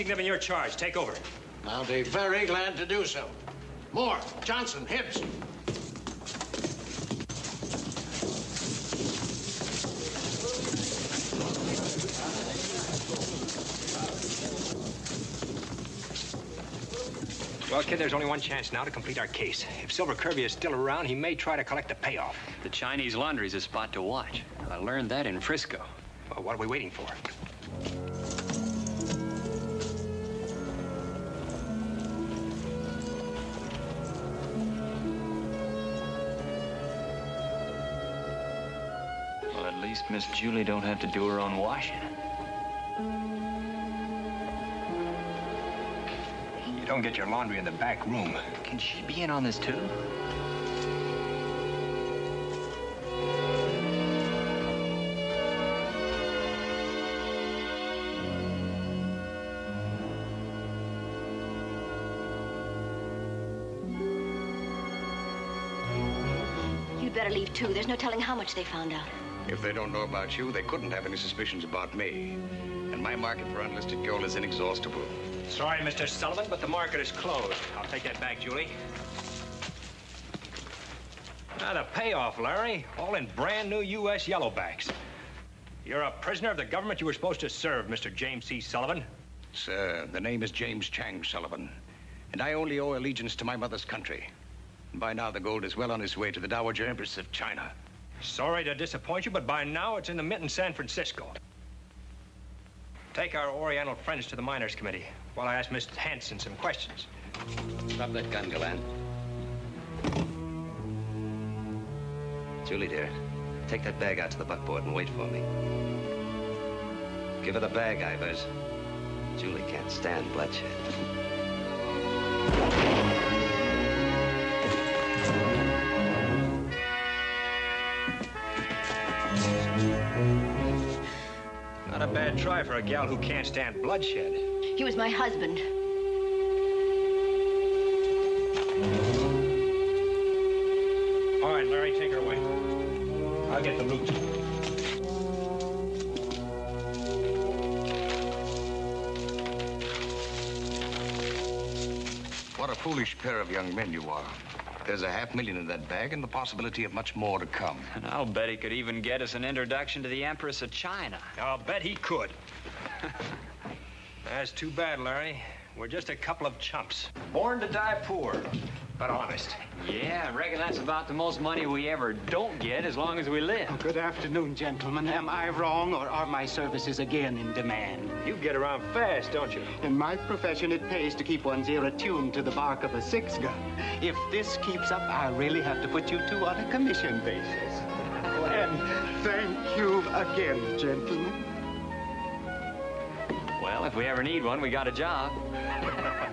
[SPEAKER 8] Placing them in your charge. Take over.
[SPEAKER 4] I'll be very glad to do so. Moore, Johnson, Hibbs.
[SPEAKER 8] Well, kid, there's only one chance now to complete our case. If Silver Kirby is still around, he may try to collect the payoff.
[SPEAKER 9] The Chinese laundry's a spot to watch. I learned that in Frisco.
[SPEAKER 8] Well, what are we waiting for?
[SPEAKER 9] Well, at least Miss Julie don't have to do her own washing.
[SPEAKER 8] You don't get your laundry in the back room.
[SPEAKER 9] Can she be in on this too?
[SPEAKER 13] Leave too. There's no telling how much they found out.
[SPEAKER 11] If they don't know about you, they couldn't have any suspicions about me. And my market for unlisted gold is inexhaustible.
[SPEAKER 8] Sorry, Mr. Sullivan, but the market is closed. I'll take that back, Julie. Now, the payoff, Larry, all in brand new U.S. yellowbacks. You're a prisoner of the government you were supposed to serve, Mr. James C. Sullivan.
[SPEAKER 11] Sir, the name is James Chang Sullivan, and I only owe allegiance to my mother's country. And by now, the gold is well on its way to the Dowager Empress of China.
[SPEAKER 8] Sorry to disappoint you, but by now it's in the Mint in San Francisco. Take our Oriental friends to the Miners Committee while I ask Miss Hanson some questions.
[SPEAKER 6] Drop that gun, Galland. Julie, dear, take that bag out to the buckboard and wait for me. Give her the bag, Ivers. Julie can't stand bloodshed.
[SPEAKER 8] Not a bad try for a gal who can't stand bloodshed.
[SPEAKER 13] He was my husband.
[SPEAKER 8] All right, Larry, take her away. I'll get the loot.
[SPEAKER 11] What a foolish pair of young men you are. There's a half million in that bag and the possibility of much more to come.
[SPEAKER 9] And I'll bet he could even get us an introduction to the Empress of China.
[SPEAKER 8] I'll bet he could. That's too bad, Larry. We're just a couple of chumps. Born to die poor, but honest.
[SPEAKER 9] Yeah, I reckon that's about the most money we ever don't get as long as we live.
[SPEAKER 17] Oh, good afternoon, gentlemen. Am I wrong, or are my services again in demand?
[SPEAKER 8] You get around fast, don't you?
[SPEAKER 17] In my profession, it pays to keep one's ear attuned to the bark of a six gun. If this keeps up, I really have to put you two on a commission basis. Oh, and thank you again, gentlemen.
[SPEAKER 9] Well, if we ever need one, we got a job.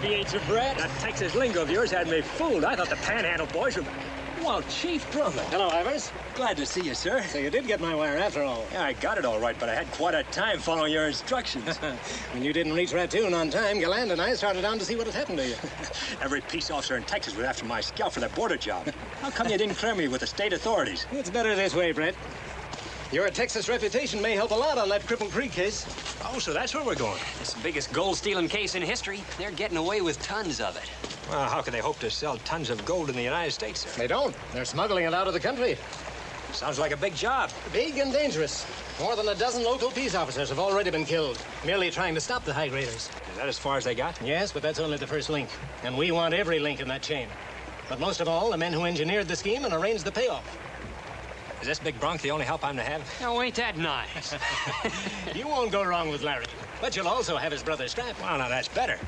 [SPEAKER 7] Brett.
[SPEAKER 8] That Texas lingo of yours had me fooled. I thought the Panhandle boys were back.
[SPEAKER 7] Well, Chief Drummond. Hello, Ivers. Glad to see you, sir. So you did get my wire after all.
[SPEAKER 8] Yeah, I got it all right, but I had quite a time following your instructions.
[SPEAKER 7] when you didn't reach Raton on time, Galland and I started down to see what had happened to you.
[SPEAKER 8] Every peace officer in Texas was after my scalp for that border job. How come you didn't clear me with the state authorities?
[SPEAKER 7] It's better this way, Brett. Your Texas reputation may help a lot on that Cripple Creek case.
[SPEAKER 8] Oh, so that's where we're going.
[SPEAKER 7] It's the biggest gold stealing case in history. They're getting away with tons of it.
[SPEAKER 8] Well, how can they hope to sell tons of gold in the United States, sir?
[SPEAKER 7] They don't. They're smuggling it out of the country.
[SPEAKER 8] Sounds like a big job.
[SPEAKER 7] Big and dangerous. More than a dozen local peace officers have already been killed, merely trying to stop the high graders.
[SPEAKER 8] Is that as far as they got?
[SPEAKER 7] Yes, but that's only the first link. And we want every link in that chain. But most of all, the men who engineered the scheme and arranged the payoff.
[SPEAKER 8] Is this big bronc the only help I'm to have?
[SPEAKER 7] Oh, ain't that nice? you won't go wrong with Larry. But you'll also have his brother Strap.
[SPEAKER 8] Well, now that's better.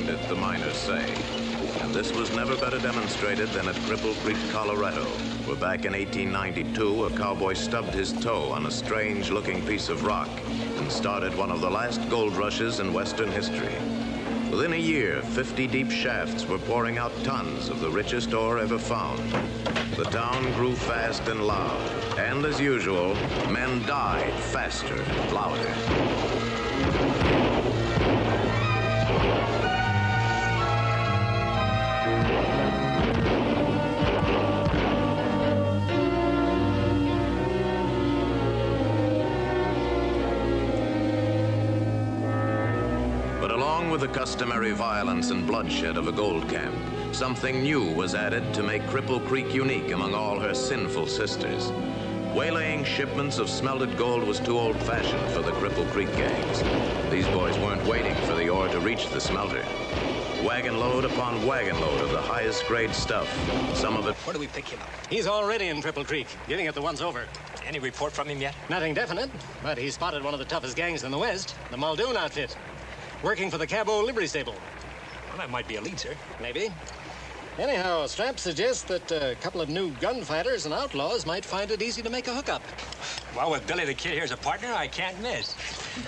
[SPEAKER 1] It, the miners say. And this was never better demonstrated than at Cripple Creek, Colorado, where back in 1892, a cowboy stubbed his toe on a strange-looking piece of rock and started one of the last gold rushes in Western history. Within a year, 50 deep shafts were pouring out tons of the richest ore ever found. The town grew fast and loud, and as usual, men died faster and louder. Customary violence and bloodshed of a gold camp, something new was added to make Cripple Creek unique among all her sinful sisters. Waylaying shipments of smelted gold was too old-fashioned for the Cripple Creek gangs. These boys weren't waiting for the ore to reach the smelter. Wagon load upon wagon load of the highest grade stuff. Some of it.
[SPEAKER 7] Where do we pick him up? He's already in Cripple Creek, giving it the once over.
[SPEAKER 24] Any report from him yet?
[SPEAKER 7] Nothing definite, but he spotted one of the toughest gangs in the West, the Muldoon outfit, working for the Cabot Livery Stable.
[SPEAKER 24] Well, that might be a lead, sir.
[SPEAKER 7] Maybe. Anyhow, Strap suggests that a couple of new gunfighters and outlaws might find it easy to make a hookup.
[SPEAKER 24] Well, with Billy the Kid here as a partner, I can't miss.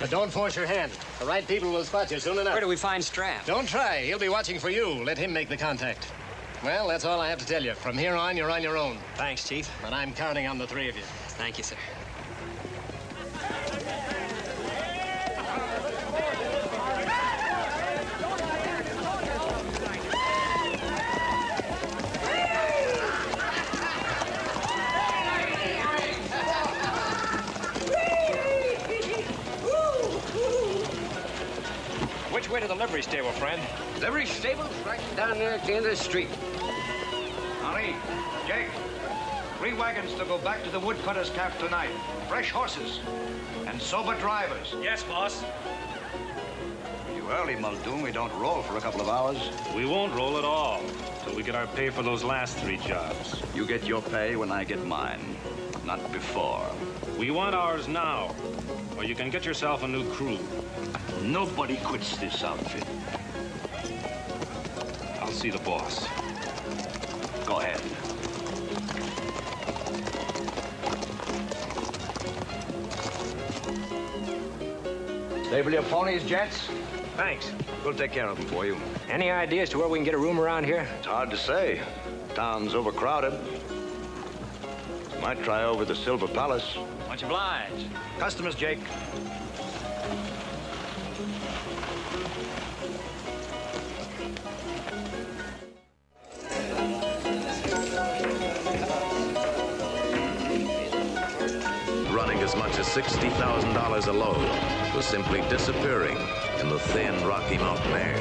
[SPEAKER 7] But don't force your hand. The right people will spot you soon enough.
[SPEAKER 24] Where do we find Strap?
[SPEAKER 7] Don't try. He'll be watching for you. Let him make the contact. Well, that's all I have to tell you. From here on, you're on your own.
[SPEAKER 24] Thanks, Chief.
[SPEAKER 7] But I'm counting on the three of you.
[SPEAKER 24] Thank you, sir. Livery stable, friend?
[SPEAKER 3] Livery stable's right down there at the end of the street.
[SPEAKER 25] Henri, Jake, three wagons to go back to the woodcutter's camp tonight. Fresh horses and sober drivers.
[SPEAKER 24] Yes, boss.
[SPEAKER 25] You early, Muldoon. We don't roll for a couple of hours.
[SPEAKER 12] We won't roll at all till we get our pay for those last three jobs.
[SPEAKER 25] You get your pay when I get mine, not before.
[SPEAKER 12] We want ours now, or you can get yourself a new crew.
[SPEAKER 25] Nobody quits this outfit.
[SPEAKER 12] I'll see the boss.
[SPEAKER 25] Go ahead.
[SPEAKER 3] Stable your ponies, gents?
[SPEAKER 8] Thanks.
[SPEAKER 3] We'll take care of them for you.
[SPEAKER 8] Any idea as to where we can get a room around here?
[SPEAKER 14] It's hard to say. Town's overcrowded. Might try over the Silver Palace.
[SPEAKER 24] Much obliged.
[SPEAKER 25] Customers, Jake.
[SPEAKER 1] $60,000 a load, was simply disappearing in the thin Rocky Mountain air.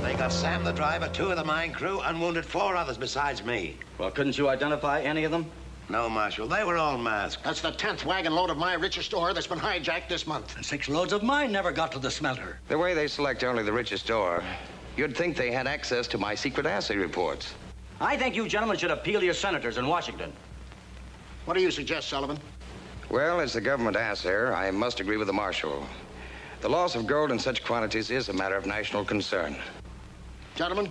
[SPEAKER 2] They got Sam the driver, two of the mine crew, and wounded four others besides me.
[SPEAKER 3] Well, couldn't you identify any of them?
[SPEAKER 2] No, Marshal. They were all masked.
[SPEAKER 4] That's the tenth wagon load of my richest ore that's been hijacked this month.
[SPEAKER 2] Six loads of mine never got to the smelter.
[SPEAKER 3] The way they select only the richest ore, you'd think they had access to my secret assay reports.
[SPEAKER 2] I think you gentlemen should appeal to your senators in Washington.
[SPEAKER 4] What do you suggest, Sullivan?
[SPEAKER 3] Well, as the government assayer, I must agree with the marshal. The loss of gold in such quantities is a matter of national concern.
[SPEAKER 4] Gentlemen,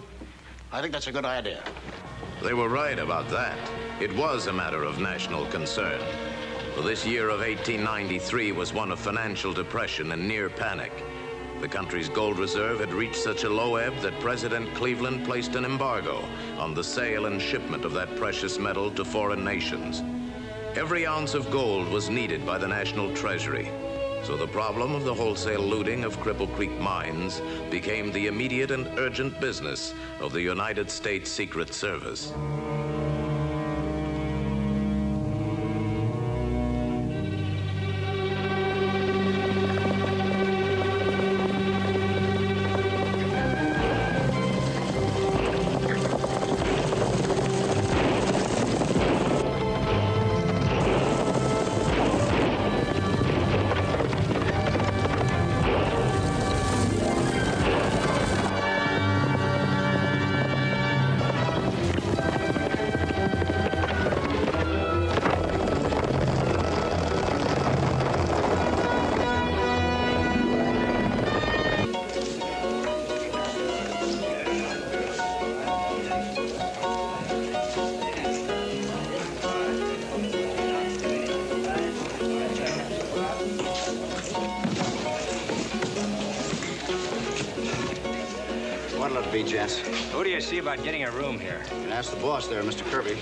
[SPEAKER 4] I think that's a good idea.
[SPEAKER 1] They were right about that. It was a matter of national concern. This year of 1893 was one of financial depression and near panic. The country's gold reserve had reached such a low ebb that President Cleveland placed an embargo on the sale and shipment of that precious metal to foreign nations. Every ounce of gold was needed by the national treasury. So the problem of the wholesale looting of Cripple Creek mines became the immediate and urgent business of the United States Secret Service.
[SPEAKER 8] Who do you see about getting a room here?
[SPEAKER 5] You can ask the boss there, Mr. Kirby.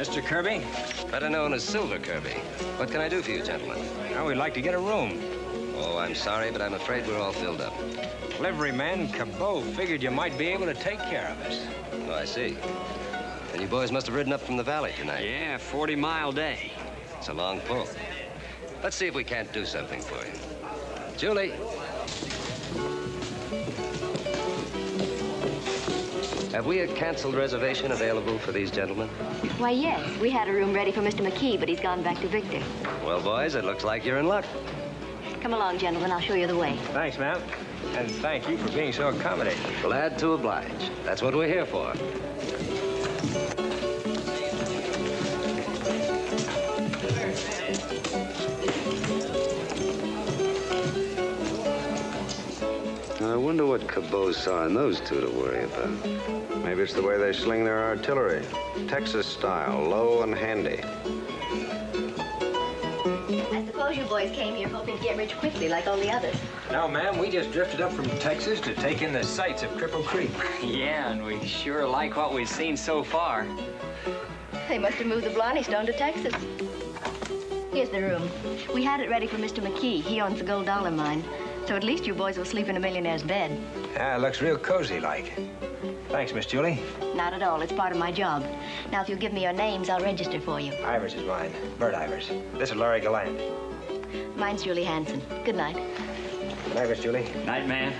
[SPEAKER 8] Mr. Kirby?
[SPEAKER 6] Better known as Silver Kirby. What can I do for you, gentlemen?
[SPEAKER 8] Now, we'd like to get a room.
[SPEAKER 6] Oh, I'm sorry, but I'm afraid we're all filled up.
[SPEAKER 8] Liveryman Cabot figured you might be able to take care of us.
[SPEAKER 6] Oh, I see. And you boys must have ridden up from the valley tonight.
[SPEAKER 9] Yeah, 40 mile day.
[SPEAKER 6] It's a long pull. Let's see if we can't do something for you. Julie. Have we a canceled reservation available for these gentlemen?
[SPEAKER 13] Why, yes. We had a room ready for Mr. McKee, but he's gone back to Victor.
[SPEAKER 6] Well, boys, it looks like you're in luck.
[SPEAKER 13] Come along, gentlemen. I'll show you the way.
[SPEAKER 8] Thanks, ma'am. And thank you for being so accommodating.
[SPEAKER 6] Glad to oblige. That's what we're here for.
[SPEAKER 14] Wonder what Cabot saw in those two to worry about. Maybe it's the way they sling their artillery. Texas style, low and handy.
[SPEAKER 13] I suppose you boys came here hoping to get rich quickly like all the others.
[SPEAKER 8] No, ma'am, we just drifted up from Texas to take in the sights of Cripple Creek.
[SPEAKER 9] Yeah, and we sure like what we've seen so far.
[SPEAKER 13] They must have moved the Blarney Stone to Texas. Here's the room. We had it ready for Mr. McKee. He owns the Gold Dollar Mine. So at least you boys will sleep in a millionaire's bed.
[SPEAKER 8] Yeah, it looks real cozy like. Thanks, Miss Julie.
[SPEAKER 13] Not at all. It's part of my job. Now, if you'll give me your names, I'll register for you.
[SPEAKER 8] Ivers is mine. Bert Ivers. This is Larry Galland.
[SPEAKER 13] Mine's Julie Hanson. Good night.
[SPEAKER 8] Good night, Miss Julie.
[SPEAKER 9] Night, man.